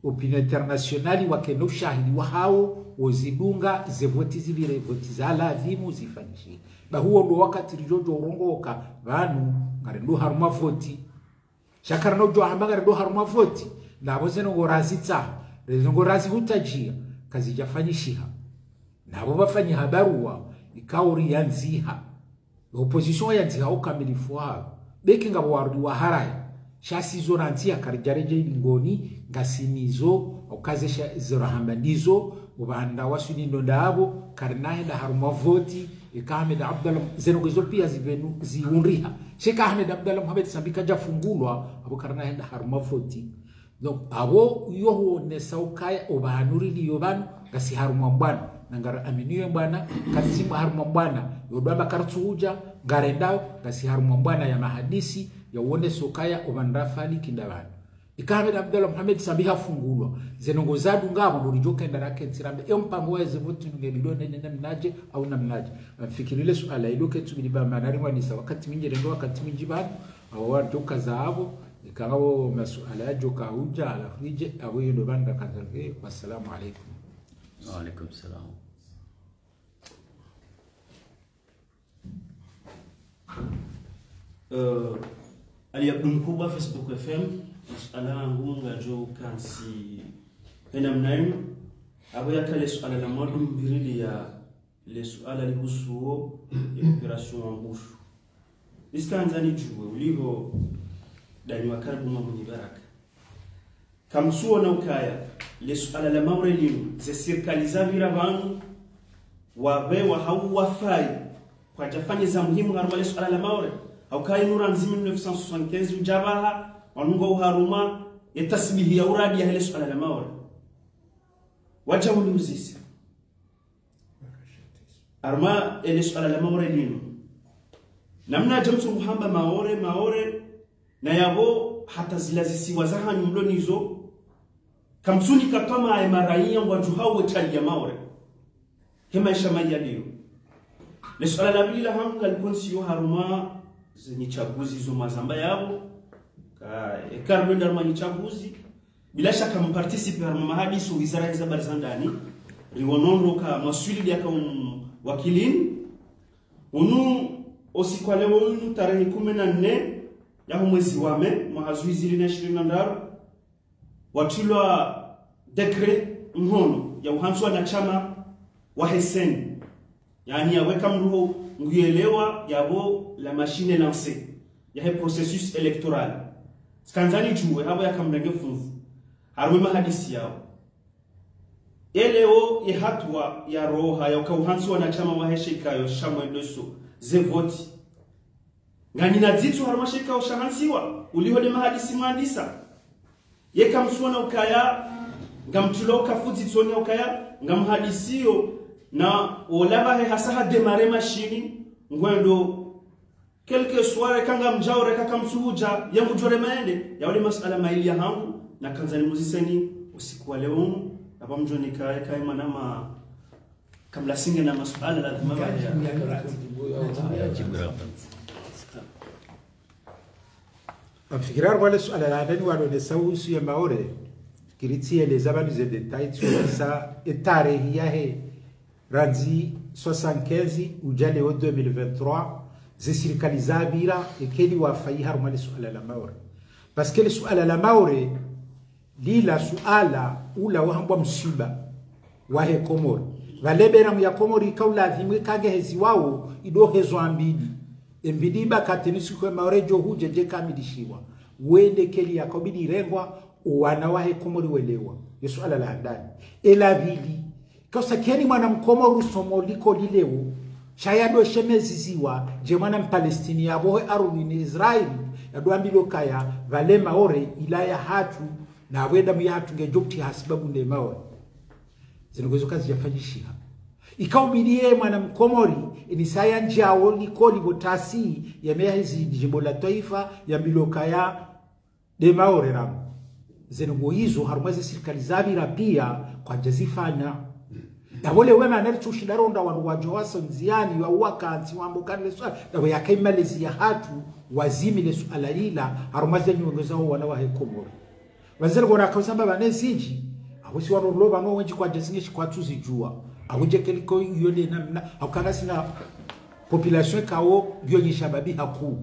opinion internationali wakena ushahidi wa hao wozidunga zevoti zilire voti za lazimu zifanyishike bahuo ndo wakati rijojo urongoka vanu ngarendo haruma voti. Shakara no jo ngare ndo haruma voti. Nabo zeno ngorazitsa rezo ngorazi hutajia kazi jafanyishiha nabo bafanyi habarua ikauri yanziha. Opposition yanziha ukamilifu wao beki ngabo warudi wa harai shasizo rantia karijareje ngoni ngasinizo okaze zirahamba ndizo ubanda wasunindo ndabo karinahe da haruma voti ika Ahmed Abdallah zenogezo pia zivenu ziunriha. Sheka Ahmed Abdallah Muhammad sambika jafungulwa abo karinahe da haruma voti donc abo yoho ne saukaya obanuri ni banu ngasi harumwa mbwana. Nangara aminiwe mbwana kasi harumwa mbwana. Yobaba kartuja garenda ngasi harumwa mbwana ya mahadisi ya uone sokaya obanrafali kindabana na abdullah muhammad sabiha fungulwa zenongo zadu ngabo dorijo kenda rake nsirambe iyo mpango wa zevotu ngelido nene namnaje au namnaje mfikirile suala ilo ketu ba manari wanisa wakati mingi rendo wakati mingi bado au watu kazaabo ikawo masuala ya joka huja ala frije abo yindo banda kanzalge wassalamu alaikum وعليكم السلام uh, aliyabdu mkubwa facebook fm masala ngunga jo kansi ena mnayo abo yakale suala la mwadu mbirili ya le suala lihusuo ya operation ambushu iskanzani juwe uliho dani wakaribu ma mwenye baraka kamsuo na ukaya le suala la maure linu ze serikali zavira vanu wabewa hau wafai kwa jafanye za muhimu haruma lesu suala la maure au kai nura nzimi 1975 ujabaha wanungo uharuma ya tasmihi ya uradi ya lesu suala la maure waja uliuzisi arma lesu suala la maure linu namna jamsu muhamba maore maore na yabo hata zilazisiwa zahani mlonizo kamsuni katama ay maraia waju hawo chalia maore. Hema shamaya dio le swala la bila ham kal yo haruma zenye chaguzi zo mazamba yabo. Ka ekarno ndar mani chaguzi. Bila shaka mparticipe haruma mahadiso wizara za barzandani riwonondo ka maswili ya ka wakilin. Unu osikwale wonu tarehe 14 ya mwezi wa me mwaka zili na 26 watilwa dekre mhono ya uhanswa na chama wa hesen yani yaweka mruho nguyelewa yabo la machine lance ya he processus electoral. Skanzani juwe habo yakamrenge funfu harume mahadisi yao. Eleo ye hatwa ya roha ya ukauhanswa na chama wa heshikayo shamwe doso ze voti ngani na dzitsu haruma shikayo shahansiwa ulihode mahadisi mwandisa yekamsuona ukaya ngamtulo kafuzi tsonya ukaya ngamhadisio na olabahe hasaha demare mashini ngwendo kelke suare kanga mjaure kaka msuhuja yangu jore maende ya wale masala maili ya hangu na kanzani muziseni usiku wa leo hapa mjoni kae kae manama kamla singe na masuala lazima ya amfikirar wale suala la ndani walone sausu ya maore kiritsieleza vanhu ze detail tsoisa etarehi yahe ranzi 75 uja leo 2023 zesirikali zabira ekeli wafai haruma le suala la maore que le suala la maore lila suala ula wahambwa msiba wahe komori valebera mu ya komori kaulazimwe kagehezi wawo idohezo ambidi embidi bakateni maorejo maore jo huje jekamilishiwa wende keli yakobidi rengwa wana wahe komori welewa. Yesu ala la ela vili kosa keni mwana mkomoru somo liko lilewo. Shayado shemeziziwa je mwana mpalestini yavohe aruni ni israeli. Yadwambilo kaya vale maore ilaya hatu na wenda muyatu ngejokti hasibabu ne maore. Zinogwezo kazi yafanyishiha ikaubirie mwana mkomori inisaya njao likoli botasi yameya hizi jimbo la taifa ya miloka ya de maore ramu zenongo hizo harumweze serikali zabira pia kwa jazifanya davole wema nari wanu wandu wajo waso nziani wa wakanti wambukane swala dawe yakaimalezi ya hatu wazimile suala lila harumwaze nyongeza ho wana wa hekomoro wazele gora kausamba bane sinji abusi wano lo awuje keliko yole namna akanga sina population kawo gyonyesha babi haku.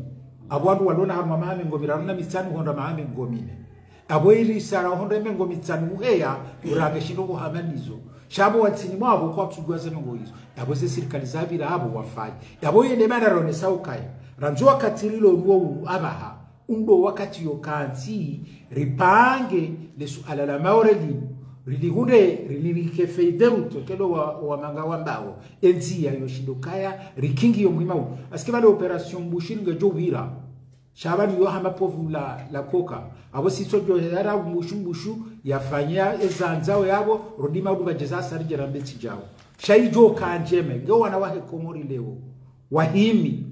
Abwandu walona haruma mahame ngomira na mitsani honda mahame ngomine abo iri sara honda me ngomitsani uheya urage shindo kuhamanizo shabo watsini mwabo kwa kugwa zeno ngoizo abo se serikali zabira abo wafanye abo yene mana rone saukaya ranjua wakati lilo ruo abaha undo wakati yokanti ripange lesu alala maurelino rilihunde rilirikefeideruto kelo wa, wa manga wa mbao. Enzi ya yoshindokaya rikingi yo muhima u aske vale operation bushinga jo wira. Shabani yo hama povu la, la koka. Abo siso jo yara mushu mushu yafanya ezanzao yabo rodima uduba jeza sari jerambe tijao shai jo kanjeme ngo wana wake komori leo. Wahimi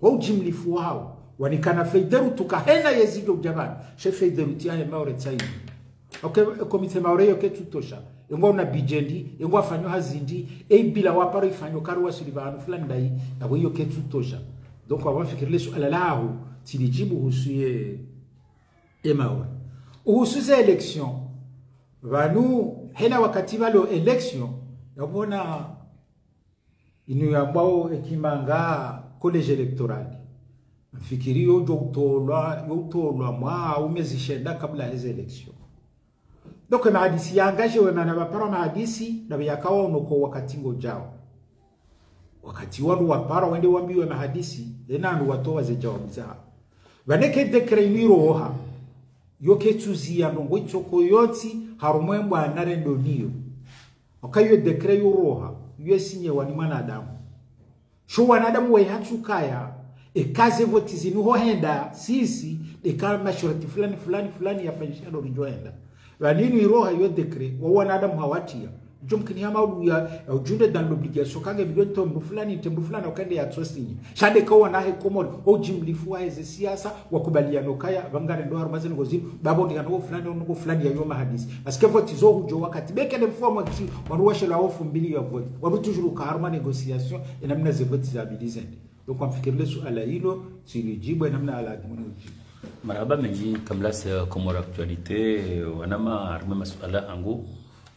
wa ujimlifu wao. Wanikana feideru tukahena yezijo jabani. She feideru tiaye maure tsaini okay komite yo yoke tutosha engwa una bijendi engwa fanyo hazindi e bila waparo ifanyo karu wasuli bantu fulani dai nabo yoke tutosha donc abafikirile suala lahu tilijibu husuye e maure uhusuze election vanu hena wakati balo election yabona yambao ekimanga college electoral mfikiri yojo utolwa utolwa mwa umezishenda kabla ya hizo election donc mahadisi yangaje we mana baparo mahadisi na yakawa unoko wakati ngojao? Wakati wanu waparo wende wambiwe mahadisi enanu watowa ze jawabu zao dekre niroha yoke tuzia ndongo ichoko yoti harumwembo anare ndoniyo okayo dekre yoroha yesinye wani mwanadamu. Sho wanadamu kaya, ekaze votizi zinuho henda sisi eka mashurati fulani fulani fulani yafanyisha ndo rinjoenda roha yo dekre wa wanadamu hawatia. Jomkini hama ya ujunde dan l'obligation kange bidwe tombu fulani tembu fulani wakende ya tsosinyi shade ko wana he komori o jimlifu wa siyasa siasa wakubaliano kaya bangare ndo harumaze gozini babo ndi kanoko fulani onoko fulani ya yoma hadisi. Aske vote zo hujo wakati beke ne mfuwa mwakisi waruwa shela ofu mbili ya vote waru toujours ka haruma négociation et namna ze vote za bilizende donc amfikirle suala hilo silijibu namna ala adimuni ujibu marhaba mengi kamlasa komora actualité wanama arme masuala angu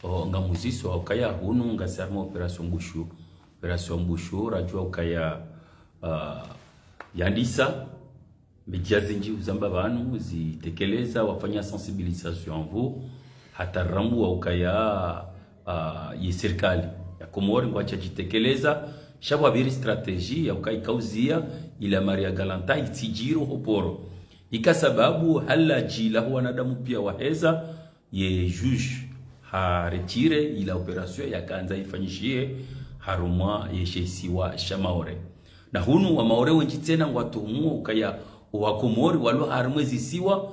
nga muziso ukaya hunu nga sarma operation bushu operation bushu rajua ukaya uh, yandisa media zinji uzamba banu zitekeleza wafanya sensibilisation vu hata rambu wa ukaya uh, ye serikali ya komori ngwacha jitekeleza shabwa biri strategie ya ukai kauzia ila maria galanta itijiro hoporo ika sababu hala jila wanadamu pia waheza ye juge haretire ila operation yakaanza ifanyishie harumwa yeshesiwa shamaore na hunu wa maore wenji tena ngwatumu ukaya wakomori walo harumwe zisiwa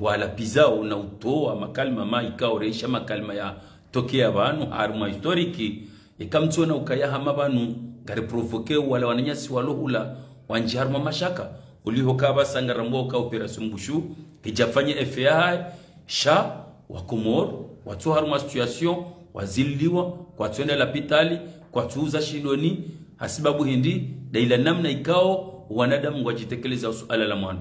wala pizao na utoa makalma ma ikaoresha makalma ya tokea banu harumwa historiki. Ikamtsona ukaya hama banu gari provoke wala wananyasi walohula wanji harumwa mashaka uliho kaba sangarambo ka operation bushu kijafanye FAI sha wakomori watu haruma situation waziliwa kwa twenda la pitali kwa tuuza shindoni hasibabu hindi daila namna ikao wanadamu wajitekeleza suala la mwana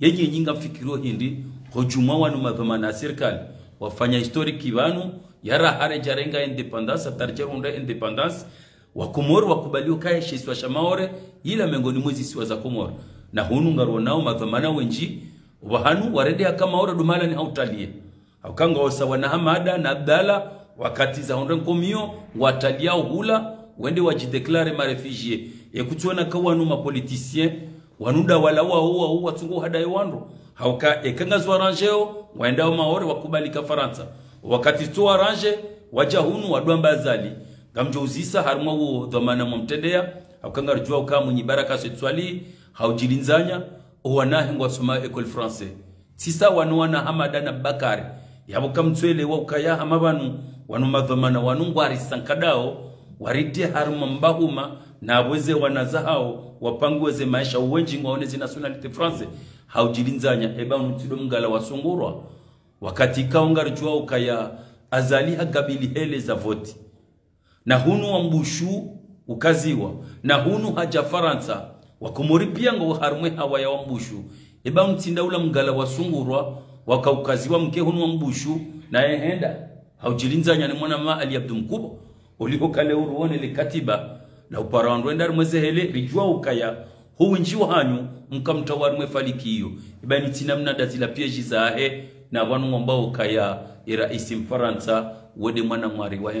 yenye nyinga mfikirio hindi hojuma wanu madhamana ya serikali wafanya historiki vanu yara hare jarenga independence atarjerunda independence wa Komoro wakubaliwa kaya shiswa shamaore ila mengoni mwezi siwa za komoro na hunu ngaronao madhamana wenji wahanu warede kama ora dumala ni hautalie akanga osawa na hamada na abdala wakati za honde komio watalia hula wende wajideklare ma refugie ekutsona ka wanu ma politicien wanuda wala wa huwa huwa tungu hadai wandro hauka ekanga zwa rangeo waenda maore wakubalika faransa wakati tu arrange waja hunu wadwamba zali gamjo uzisa harumwa wo dhamana mumtendea akanga rujua uka munyi baraka haujilinzanya? Wanahe ngwasoma école français sisa wanu wana hamada na bakari. Yabo kamtswele wa ukaya hama wanu. Madhomana wanu ngwari sankadao. Warite haruma mbahuma na weze wanazahao. Wapangweze maisha uwenji ngwaonezi nasionalite france haujilinzanya. Eba mtido mgala wasungurwa wakati kaunga rujua ukaya azali hagabili hele za voti. Na hunu wa mbushu ukaziwa. Na hunu haja faransa wakomori pia ngo harumwe hawa ya wa mbushu eba mtinda ula mgala wa sungurwa wakaukaziwa mke hunu wa mbushu. Na ehenda haujilinza nyane mwana ma ali abdu uliko kale uruone le katiba na uparawandu endari mweze hele rijua ukaya huwinji hanyu mkamtawari mwefalikiyo eba tina mnada zila pieji zahe na wanu ambao ukaya iraisi mfaransa wede mwana mwari wa,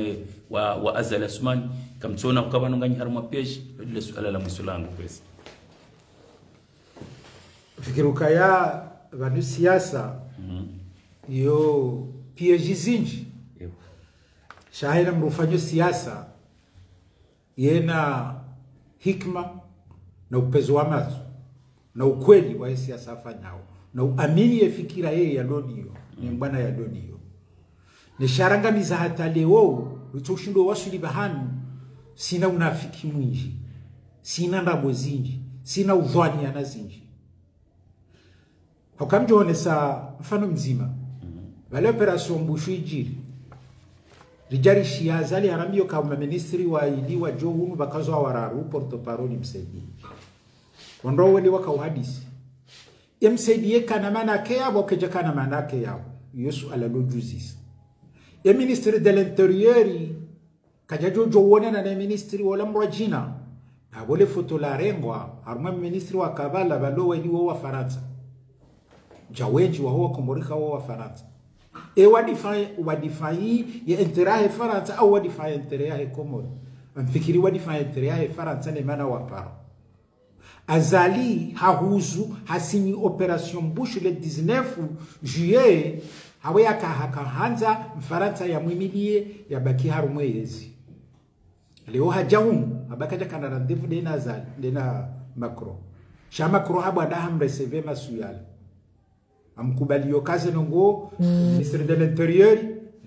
wa, wa azali asumani. Kamtsona ukabanu nganyi harumwa pieji lile suala la musulangu kwesi fikiruka ya vandu siasa iyo piyeji zinji. Shahira mrufanyo siasa yena hikma na upezo wa mazo na ukweli wa siasa afanyao na uamini ye fikira yeye yaloniyo ni mbwana yaloniyo nisharangamiza hata leo witoshindo wasuli bahanu sina unafiki mwinji sina ndabo zinji sina udhwaniana zinji hakamjonesa mfano mzima. Vale operation mbushu ijiri rijari shiaza liharambio ka ministri wa ili wa jo hunu bakazo wararu porto paroli msaidie ondo wende waka uhadisi. Yamsaidie kana manake yabo keja kana manake yabo. Yesu ala lo juzis ya ministri de l'interieur kaja jo jo wona na ministri wala mrajina na bole foto la rengwa haruma ministri wa kabala balo weli wa faransa jawenji wa huwa komorika wa faransa. E wadifai wadifai ya interahe faransa au wadifai interahe komori mfikiri wadifai interahe faransa ni mana waparo azali hahuzu hasini operation bush le 19 juillet hawe akahakahanza mfaransa yamwimilie yabaki harumwe yezi leo hajaum abakaja kana rendez-vous dena azali dena macron. Sha macron habwa daha mreseve masuyala yokaze nongo ministre de l'intérieur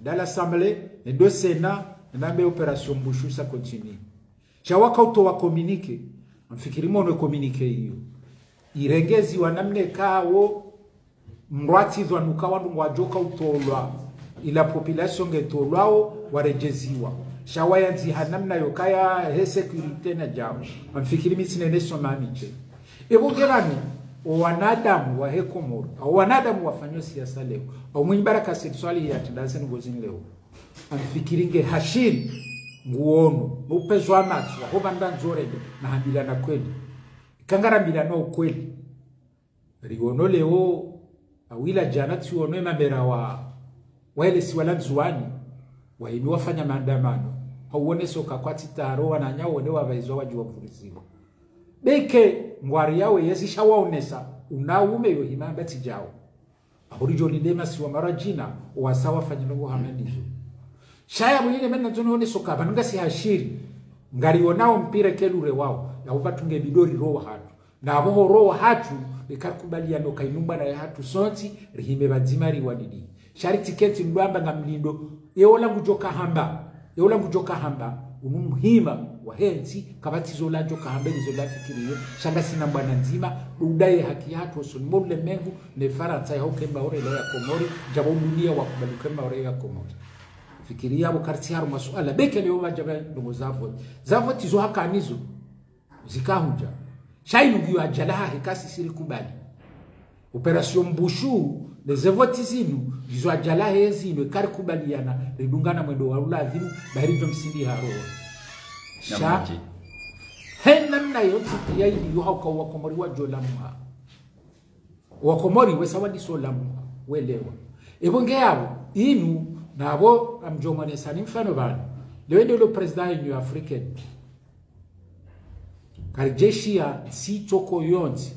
dans l'assemblée et de sénat nambe opération bushu ça continue. Chawaka uto wa communique mfikirimo no communique hiyo irengezi wa namne kawo mrwati zwa nukawa ndungwa joka utolwa ila population ngetolwao warejeziwa shawayanzi hanamna yokaya he sécurité na jamu amfikiri mitsinene somamiche evogerani wanadamu wa hekomoro au wanadamu wafanywa siasa leo au mwenye baraka sexuali ya tendansi ngozini leo. Amfikiringe hashiri nguono upezo amazi wahoba nzore na hambila na kweli. Kangarambila no ukweli. Riono leo awila jana tionwe mambera wa wale si wala nzuani. Waimi wafanya maandamano hauone soka kwa titaro wananya wone wavaizwa wajiwa kufuliziwa beke ngwari yawe yezishawaonesa unaume yo himamba tijao ahurijo dema siwa marajina wasawa fanyinongo hamanizo shaya mwine mena zono soka banunga si hashiri. Ngari onao mpira kelure wao na ubatunge bidori roho hatu. Na boho roho hatu bikakubaliano kainumba na hatu sonti rihime bazima riwadidi shari tiketi mbamba ngamlindo yeola ngujoka hamba yeola ngujoka hamba unumuhima wahenzi kabatizo lajo kahambelizo lafikiriyo shanga sina mbwana nzima udaye haki yatu osonimolule mengu ne faransa yaho kemba ore ya komori jabo dunia wakubali kemba ore ya komori. Fikiria abo karti haru masuala beke leo majaba ndongo zavo zavo tizo hakanizo zikahuja shainu giyo ajalaha hikasi siri kubali. Operation mbushu lezevoti zinu jala ajalaha ezino kari kubaliana ridungana mwendo wa uladhimu bahirijo msindi haroa Namaji. he namna yote yohauka wakomori wajolamuha wakomori welewa ebonge yabo inu nabo mfano president africaine ya si choko yonzi.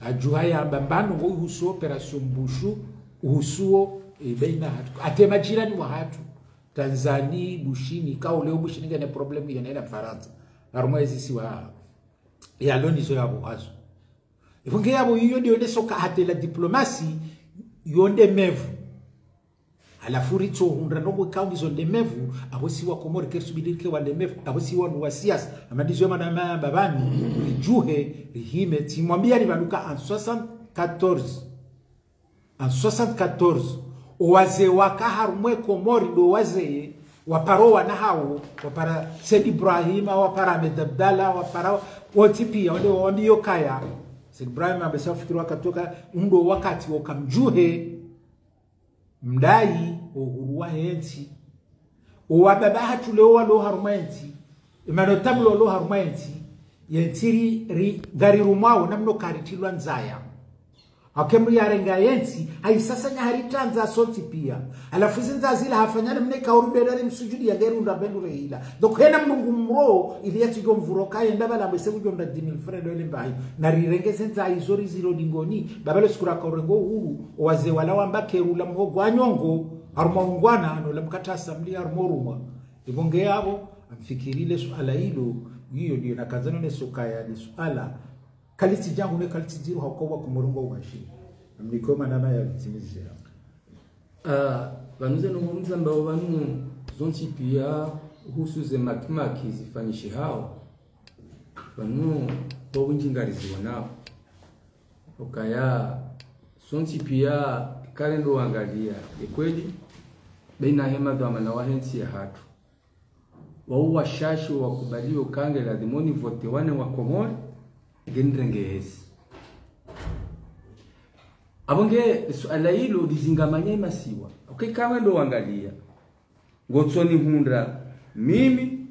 Ajuha yamba mbano ngo uhusu operation bushu uhusuo e, hatu. Ate majirani wa hatu tanzani bushini ka leo bushini gane problem yanaenda faransa narumwezi si wa yalonizo yabo hazo ibonge yabo yiyo ndio nesoka hate la diplomasi yonde mevu. Alafu ritso hundra ndongo kaunti zo ndemevu abo si wa komori ke subidike wa ndemevu abo si wa wa siasa. Amadizo mana ma babani rijuhe rihime timwambia ni banuka en 74 en 74 owaze waka harumwe komori do wazeye waparo wana hao wapara Said Ibrahima wapara Ahmed Abdalla wapara wote pia wale wandio kaya. Said Ibrahim amesafikiri wakatoka ndo wakati wakamjuhe mdai uhuru wa hensi owababa hatuleo walo harumenti imano tamulo lo harumenti yentiri ri gari rumao namno karitilwa nzaya akemri yarenga yensi haisasanya haritanza soti pia. Alafu zinza zila hafanyane mne kaurubeda ni msujudi ya geru nda bendu hila. Dok hena mrungu mro ili ya go mvuro kaya ndaba la mbese kujo nda jimil fredo ile mbai na rirenge zenza izori ziro dingoni babale sikura kaurengo huru waze wala wamba kerula mhogo anyongo. Aruma ungwana anu la mkatasa mli aruma ruma ibonge yabo amfikirile suala hilo. Hiyo ndio nakazana ne sukaya ni suala kaliti jangu ne kaliti ziru hakowa kumurungo washi Mniko manana ya litimizia Ah, vanuze nongomza mbao vanu zonchi pia husu ze makimaki zifanyishi hao. Vanu wawinjingariziwa wanao okaya sonchi pia kalendo wangalia. Ekweli baina hema dhama na wahensi ya hatu. Wau washashi wakubaliwe kange la dhimoni vote wane wakomori genrengehesi abonge suala hilo lizingamanya imasiwa kawe ndo angalia. Ngotsoni hunda mimi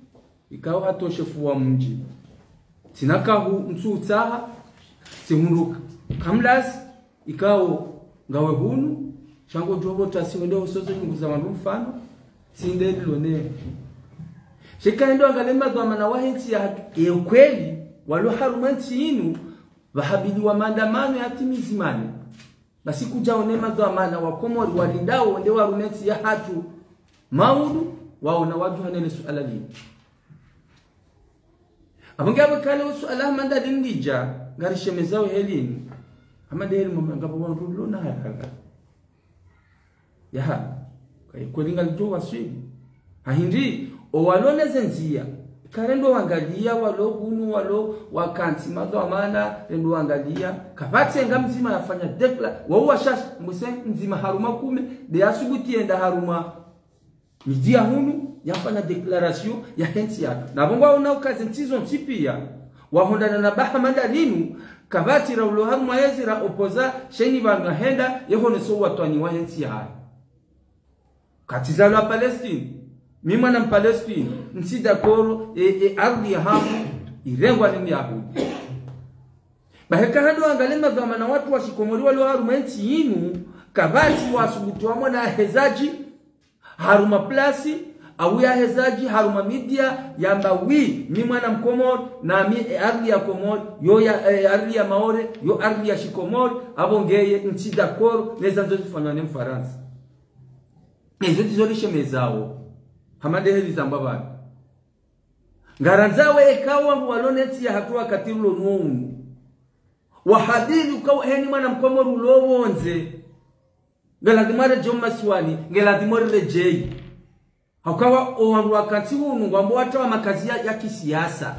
ikawa hatoshefu wa mji. Sinakahu msutsaha sihunduka kamlasi ikawo ngawe hunu. Shango jobo tasiwende usozo nyunguza wandu mfano sindelilone shikaendo angalema dhamana wahensi ya hatu ya ukweli nchi inu vahabiliwa maandamano ya timizimani basi kuja onema dhamana wakomori walindao wende warumeti ya hatu. Maudu waona wajuhanele suala lini. Abange abakale suala hamanda lindija ngarishemezao helini. Haka yaha kwelinga kulinga lijo waswi ahindi owalone zenzia karendo wangalia walo hunu walo wakanti madhamana rendo wangalia. Kavatsenga mzima yafanya dekla wao washash mbuse mzima haruma kume de asubuti enda haruma. Ya hunu yafanya deklarasyo ya henti ya. Na bongo una ukazi ntizo ntipia wahondana na bahamanda linu kavati ra ulo haruma yezira opoza sheni banga henda yeho so watwani wa henti yake katizalo Palestine mi mwana mpalestine nsi dakoro e, e ardhi ya hamu irengwa ni myahudi. Baheka hado angalema na watu washikomori wali haruma nchi yinu kabati wasubutiwamo na hezaji haruma plasi au ya hezaji haruma media yamba wi mi mwana mkomori na mi e, ardhi ya komori yo ya e, ardhi ya maore yo ardhi ya shikomor abongeye nchi dakoro mfaransa. Ezo tizolishe mezao hamade heli zamba bana ngaranzawe ekawa walonetsi ya hatua katirulo nuonu wahadili ukawa heni mwana mkomoru ulowonze ngeladhimare joma siwani ngeladhimore hakawa owandu wakati hunu ngwambo watawa makazi ya, ya kisiasa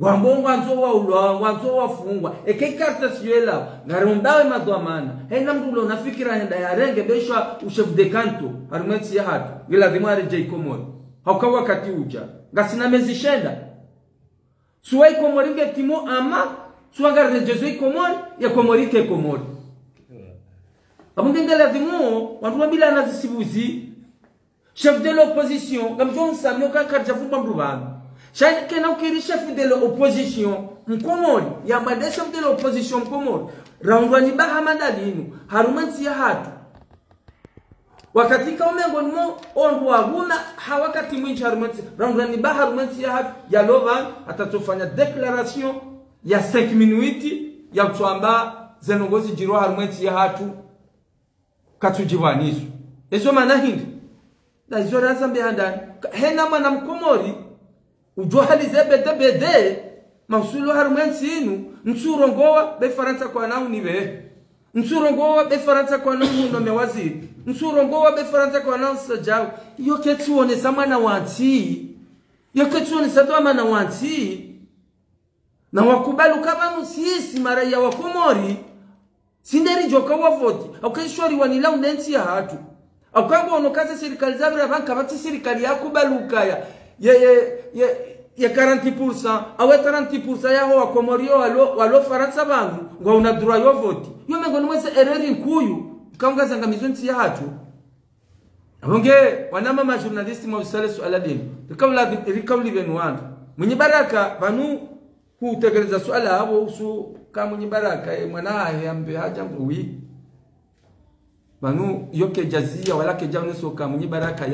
ngwambo anzo wa ulwa ngwanzo wa fungwa ekekarta siyela ngarimdawe madhamana hena mndu ulo nafikira henda yarenge beshwa ushef de canto. Harimwetsi ya hatu. Ngeladhimare rejei ikomori. Hauka wakati uja. Ngasina mezi shenda. Suwa ikomori ngetimo ama suwa ngarejezo ikomori ya komori ke komori. Abungengela dhimo wanduwa wabila nazisibuzi. Chef de l'opposition ngam jon samyo kakarja fumba shani kena ukiri chef de l'opposition. Mkomori ya made chef de l'opposition mkomori. Raundwa ni bahamanda linu harumanti ya hatu wakati ka umengoni mo ondu waguna hawakati mwinchi harumanti raundwa ni baharumanti ya hatu ya lovan atatofanya declaration ya 5 minutes ya kutwamba zenongozi jiro harumanti ya hatu katujibwanizo ezo mana hindi na izo zambi handani hena mwana mkomori ujohalize bede bede mausulo harumwensi inu nsurongowa be faransa kwa nao ni be nsurongowa be faransa kwa nao no mewazi. Nsurongowa be faransa kwa nao sajau. Iyo ketsuone sa mwana wanti iyo ketsuone sa dwa mwana wanti na wakubali kama musisi maraia wa komori sinderi joka wavoti wanila undensi ya hatu. Akwanga onokaze serikali zavira vanka vati serikali yakubalukaya ye 40% awe 30% yaho wakomorio walo walo faransa bangu ngwa una droit yo vote. Yo mengoni mwese ereri nkuyu. Kaungazanga mizonzi yatu abonge wanama ma journalist mo usale suala din rikawla rikawli benu mwenye baraka vanu hutekeleza swala abo usu mwenye baraka e mwana ahe ambe haja ngui yo yoke jazia wala ke jamu soka mwenye baraka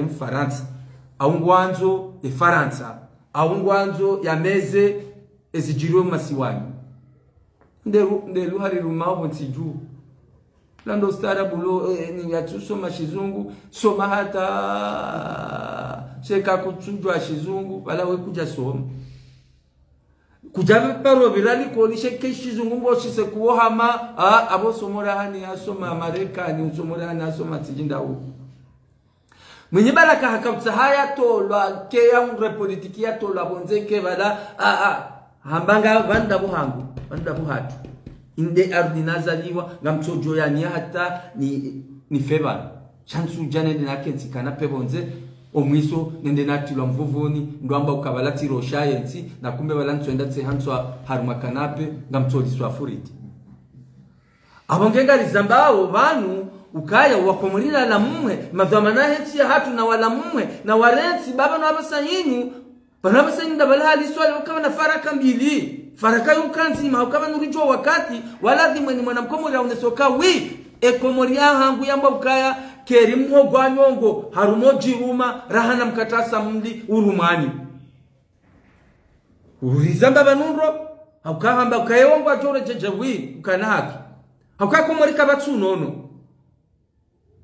ye mfaransa au ngwanzo e faransa aungwanzo ya meze ezijiriwe masiwani. Nderu ndelu hari rumabo ntiju lando stara bulo eh, ni yatu soma shizungu soma hata sheka kuchujwa shizungu wala we kuja soma. Kuja paro birali kolishe sheke shizungu ngo shise kuohama a abo somora hani asoma marekani usomora hani asoma tijinda huko mwenye balaka hakauta haya tolwa ke ya ngre politiki ya tolwa bonzeke bala a a. Hambanga banda buhangu banda buhatu. Inde ardi nazaliwa ngamtsojo yani hata ni ni feba. Chansu jane de nakenzi kana pebonze omwiso nende natilwa mvuvuni ndwamba ukabalatiro shayensi na kumbe balantswenda tse hanswa haruma kanape ngamtsoliswa furiti. Abongenga lizambao banu ukaya wakomulila la mumwe madhamana hensi ya hatu na wala mumwe na warensi baba na abasanyinyu bana abasanyinyu ndabala hali swali wakaba na faraka mbili. Faraka yu mkansi ima wakama nurijua wakati wala dhimwe ni mkomori unesoka wi. Ekomori hangu yamba ukaya keri mho gwa nyongo harumo jiruma rahana mkatasa mli urumani. Urizamba banunro ukahamba ukayewongwa jore jejewi ukana haki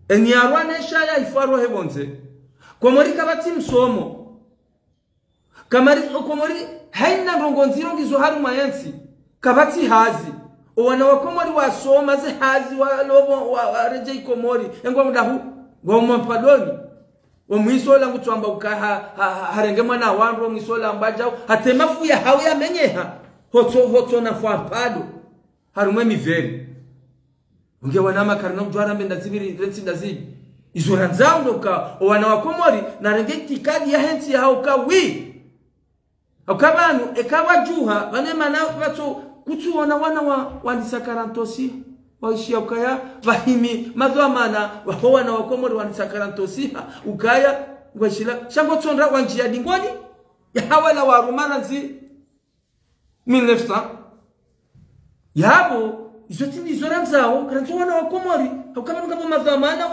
nono eniarwa neshaya ifaro hebonze komori kabati msomo. Kamari komori haina rongonziro ngizo hari mayansi. Kabati hazi. Owana wakomori wasoma ze hazi wa lobo wa, wa reje ikomori. Engwa mudahu ngoma padoni omwisola ngutwamba ukaha harenge mwana wandu omwisola ambajao hatemafu ya hawe yamenyeha hoto hoto na fwa pado harumwe miveri unge wanama karna mjwara mbenda zibiri rensi ndazibi izora nzao ndoka owana wakomori na renge tikadi ya hensi ya hauka wi. Hauka banu wajuha wane vanemana vatso kutsuona wana wa wanisakarantosi waishia ukaya vahimi madhamana waho wana wakomori wanisakarantosi ukaya ngwashila shangotsondra wanjia dingoni yahawala warumana nzi 1900 yabo izo tindi izora nzawo kana wana wakomori akabanu kabo madhamana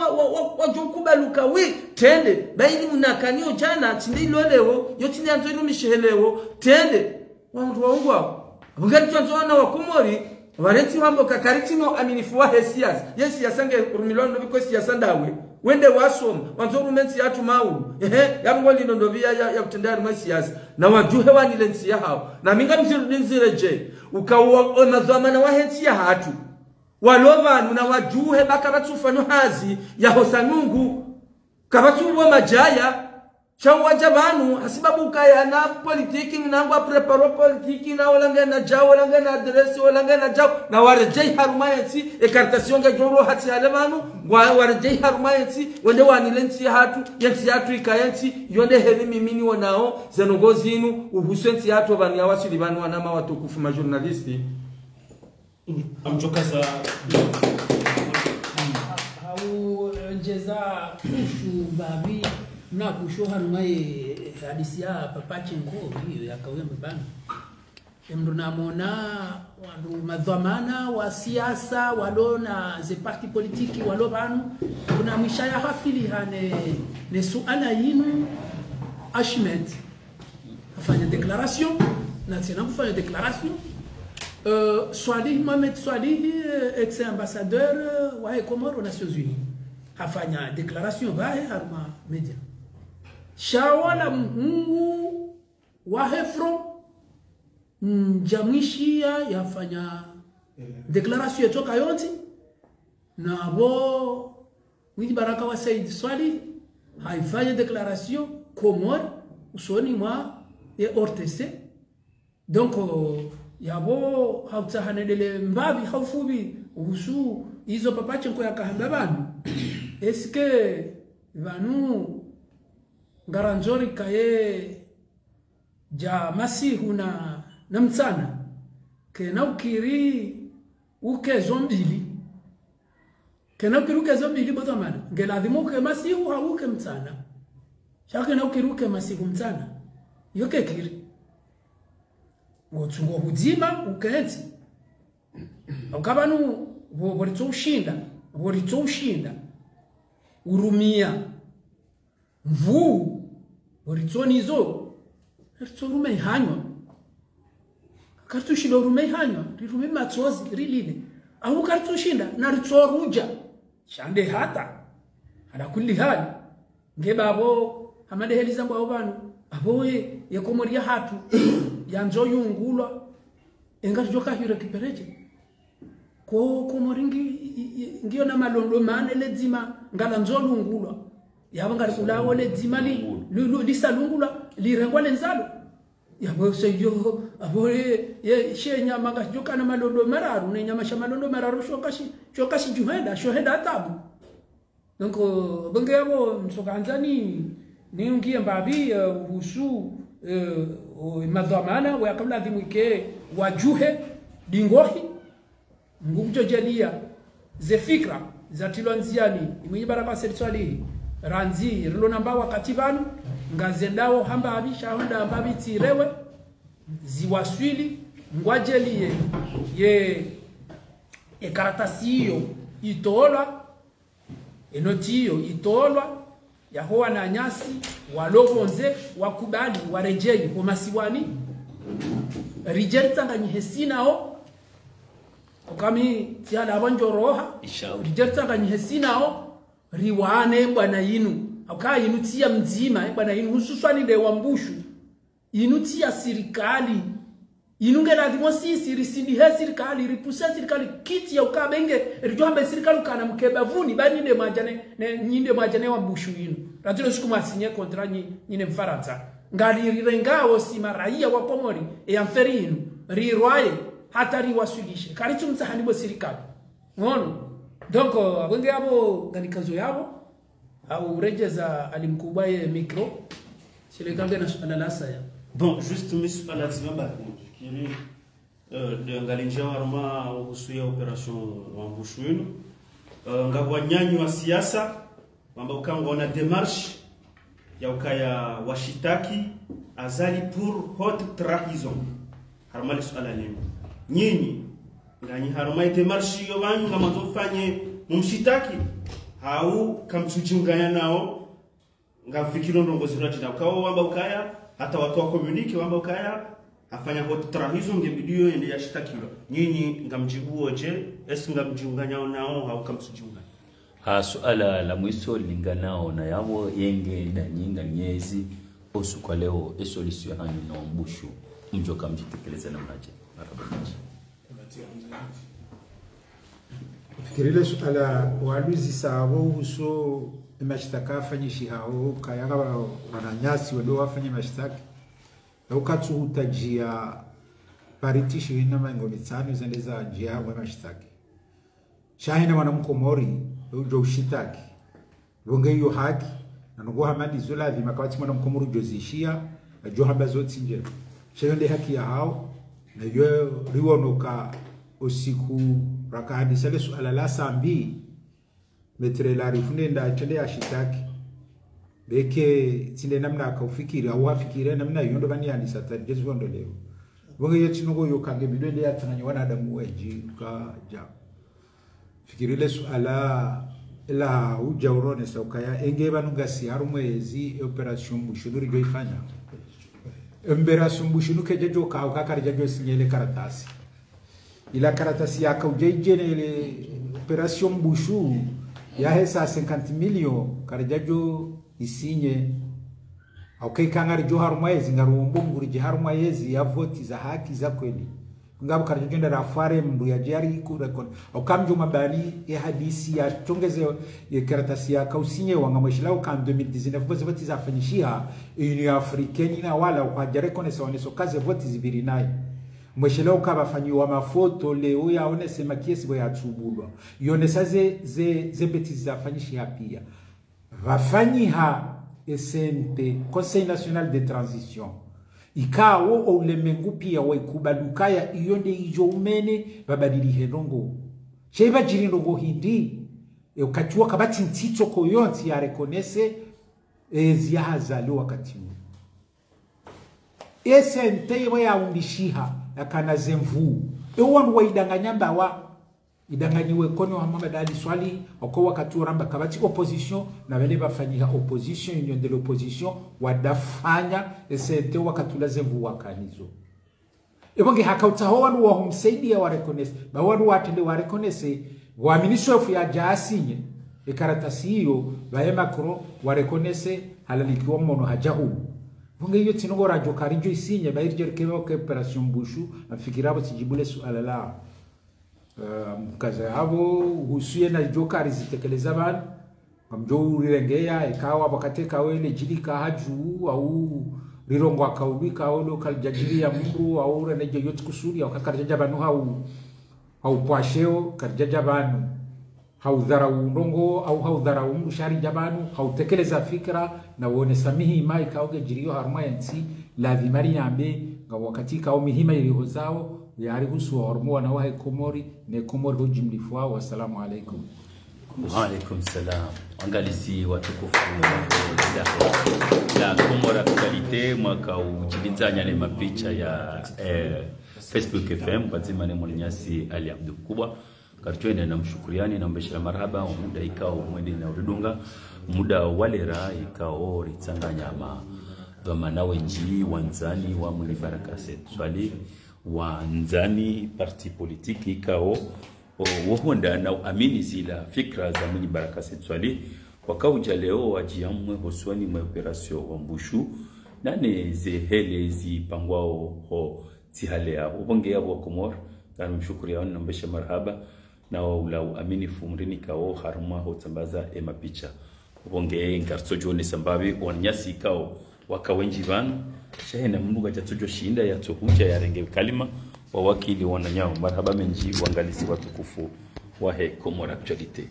wajokubaluka wi tende baini munakaniyo jana tinde ilolewo yo tinde anzo ino mishehelewo tende wantu waungwa abungari tonzo wana wakomori vareti wambo kakaritino aminifuwa hesias yesiasa nge rumilwano biko siasa ndawe wende wasoma wanzo mensi yatu mau ehe yabungo lino ndovia ya, ya kutendaya rumwe siasa na wajuhe wanile ya hao. Na minga mzirudinzire je na wahensi ya hatu. Walovanu na wajuhe baka batsufano hazi yahosanungu kabatsubo majaya chawaja banu hasibabu kaya na politiki nangwa preparo politiki na olanga na jao olanga na adresi olanga na jao. Na warejei harumayensi ekartasyon ga joro hati hale banu warejei harumayensi wende wanilensi hatu yensi hatu ikayensi yonde heli mimini wanao zenongozi inu uhusensi hatu wabani ya wasili banu wanama watukufu majournalisti amchokaza. Haujeza kushu [clears throat] babi na kushoha harumaye hadisi ya papache ngo hiyo yakawia mbana na namona wandu madhamana wa siasa walo na ze parti politiki walo banu. Kuna mwisha ya hafili hane ne suala yinu ashmed afanya deklarasyon na tena kufanya deklarasyon euh, Swalih Mohamed Swalih ex ambassadeur uh, wa Comores aux Nations Unies hafanya deklarasyon bae haruma media shawala mhungu wa Hefro njamwishia yafanya deklarasio yetoka yonti nabo mwidi baraka wa Said swali haifanya deklarasio komor usoni mwa e RTC donc yabo hautsahanelele mbabi haufubi uhusu izo papache nko yakahamba banu [clears throat] eske vanu ngaranzori kaye ja masihu na na mtsana. Kena ukiri ukezo mbili kena ukiri ukezo mbili botamana ngeladhima uke masihu hauke mtsana. Shakena ukiri uke masihu mtsana. Yoke kiri. Ngotsungo hudzima ukenzi. Ukabanu voritso ushinda. Voritso ushinda. Urumia. Mvuu voritsonizo ritso rume ihanywa karitushinda rume ihanywa rirume matsozi rilile kartushi nda na ritso ruja shande hata ala kulli hali amade amadeheliza mbwavo vanu aboye yakomoria hatu. [coughs] Yanzo yungulwa. Engati jokahire kipereje? Ko komoringi ngiyo na malondo mane ledzima ngala nzolungulwa yabo ngari ulawo ledzima li lu- lisalungulwa lirengwa lenzalo yabo seyo abo ye ye shenya manga jokana malondo mararu ne nyama sha malondo mararu shokashi shokashi juhenda shohenda tabu donc benge yabo msokanzani ni ngie mbabi uh, uhusu uh, madhamana wa kabla dhimwike wajuhe dingohi. Ngukujojelia ze fikra zatilwa nziani imwenye baraka seriswali ranzi rilo namba wakati vanu ngazendawo hamba abisha honda hamba tsirewe ziwaswili ngwajelie ye ekaratasi hiyo itolwa enoti itola itolwa yahowa na nyasi walovonze wakubali warejei homasiwani rijeritsanganyihe sinao okami tiala rijeli Ishauri. hesinao sinao riwane bwana yinu. Aka yinu tia mzima eh, bwana yinu. Hususwanile wa mbushu. Yinu tia sirikali. Yinu si sisi risindihe sirikali ripuse sirikali. Kiti ya ukabenge rijohambe sirikali ukana mkebavuni ba nyinde majane ne, nyinde majane wa mbushu yinu. Ratilo siku masinye kontra nyi, nyine mfaransa. Ngalirirengawo sima raia wa pomori e amferi yinu. Rirwaye hata riwasilishe karitu mtsahandibo sirikali. Ngono donc abwenge yabo nganikazo yabo? Au rejeza alimkubwa ye micro silekange lasa ya. Bon juste misu alazima bado fikiri uh, de ngalinjia waruma uhusu ya operation wa mbushu yenu uh, ngabwanyanyi wa siasa mamba ukangaona demarche ya ukaya washitaki azali pour haute trahison. Harumali suala nyinyi nganyi haruma demarche yo banyu ngamazofanye mumshitaki? Hau kamtujunganya nao. Ngafikiro ndongozi rajina ukawa wamba ukaya hata watu wa community wamba ukaya afanya haute trahison ngebidio ende yashtakiwa nyinyi ngamjibuo je? Esi ngamjiunganya nao hau kamtujunganya ha suala la mwiso linganao na yabo yenge na nyinga nyezi. Osu kwa leo esolution hanyu na mbushu mjoka mjitekeleza na mnaje marabaji fikirile suala waluzisavo uso mashtaka afanyishi hao kayaga wananyasi wado wafanye mashtaki aukatsuhutajia paritishi ina maingo mitsano zende za njia hamwe mashtaki shahina mwanamkomori ujo ushitaki. Vonge iyo haki nanogo hamadi zola vima kawati ujo ujozishia ajo hamba zotsinje shende haki ya hao na yo riwonoka usiku rakahadisa le suala la sambi metre la rifune nda chende ya shitaki. Beke tine namna akaufikiri au afikire namna yondo bani andisa tarije zondo leo. Bonge yetu nugo yo kange bidwende ya tsananya wanadamu weji ka ja. Fikiri le suala la uja urone saukaya enge banunga si harumwezi operation mushuduri jo ifanya operation nuke keje kau kakar ukakari sinyele karatasi. Ila karatasi yaka ujaijene ile operation bushu ya hesa 50 million karajajo isinye. Aukai kangari jo har mwezi ngaruombo nguri je har mwezi ya voti za haki za kweli ngabo mndu ya jari ku record. Au juma bani ya hadisi ya tongeze ya karatasi yaka usinye wanga mweshila kan 2019 bose bati za fanyishia union africaine na wala kwa jare kone sawaneso kaze voti zibiri naye mweshela ukabafanyiwa mafoto leo yaone sema kiesi bo yatsubulwa yonesa ze ze ze beti zafanyisha pia. Vafanyiha esente Conseil National de Transition ikawo oulemengu pia waikubadukaya iyo nde ijo umene babadilihe ndongo cheibajiri ndongo hindi? E ukachua kabati ntito koyonsi yarekonese e, ziyahazali wakati huu waya undishiha yaundishiha zemvu. Ewandu waidanganya mbawa idanganyiwe kono wa Muhammad Ali Swali wako wakati uramba kabati opposition na bale bafanyiha opposition union de l'opposition wadafanya esente wakati ula zemvu wakanizo. Ebonge hakautaho wanu wa warekonese wa reconnaisse ba wanu watende wa reconnaisse wa ministre ya jaasinye ekaratasi hiyo ba makro wa reconnaisse halalikiwa mono hajahu bonge hiyo tinogora rajo karijo isinye ba irje kebe ke operation bushu afikirabo tijibule suala la uh, mkaza yabo husuye na joka rizitekeleza abantu amjo urirengeya ikawa bakateka wele jilika haju au rirongo akaubika au jajili ya mungu au reneje yot kusuri au kakarjaja banu hau hau pwasheo karjaja banu. Hau dhara ndongo au hau dhara mdu shari jabanu hau tekeleza fikra na uone samihi ima ikaoge jirio harma yansi la vimari yambe nga wakati kao mihima iliho zao yari husu wa hormo na wahe komori ne komori ho wao wassalamu alaikum. Waalaikum salam. Angalizi watukufu la Komora kalite mwaka ujibinzanya ne mapicha ya eh, Facebook FM kwazima ne mwenyasi Ali abdu Kubwa. Kartwende na mshukuriani na mbeshera marhaba muda ikao mwende na urudunga. Muda walera ikao ritsanganyama dhamana wenji wanzani wa mwini baraka set swali wanzani parti politiki kao wohonda na amini zila fikra za mwini baraka sensuali swali wakauja leo wajiamwe hoswani mwa operasio wa mbushu nane zehele zipangwao ho tihale yabo ubonge yabo wa komor. Kana mshukuri yao nambesha marhaba na waula amini fumrini kao haruma ho tambaza picha mapicha. Ubonge ngarso jone sambabi wanyasi kao wakawenji vanu shahena mnuga jatujo shinda ya tohuja ya renge kalima. Wawakili wananyao marhaba menji wangalizi watukufu wahe komora actualite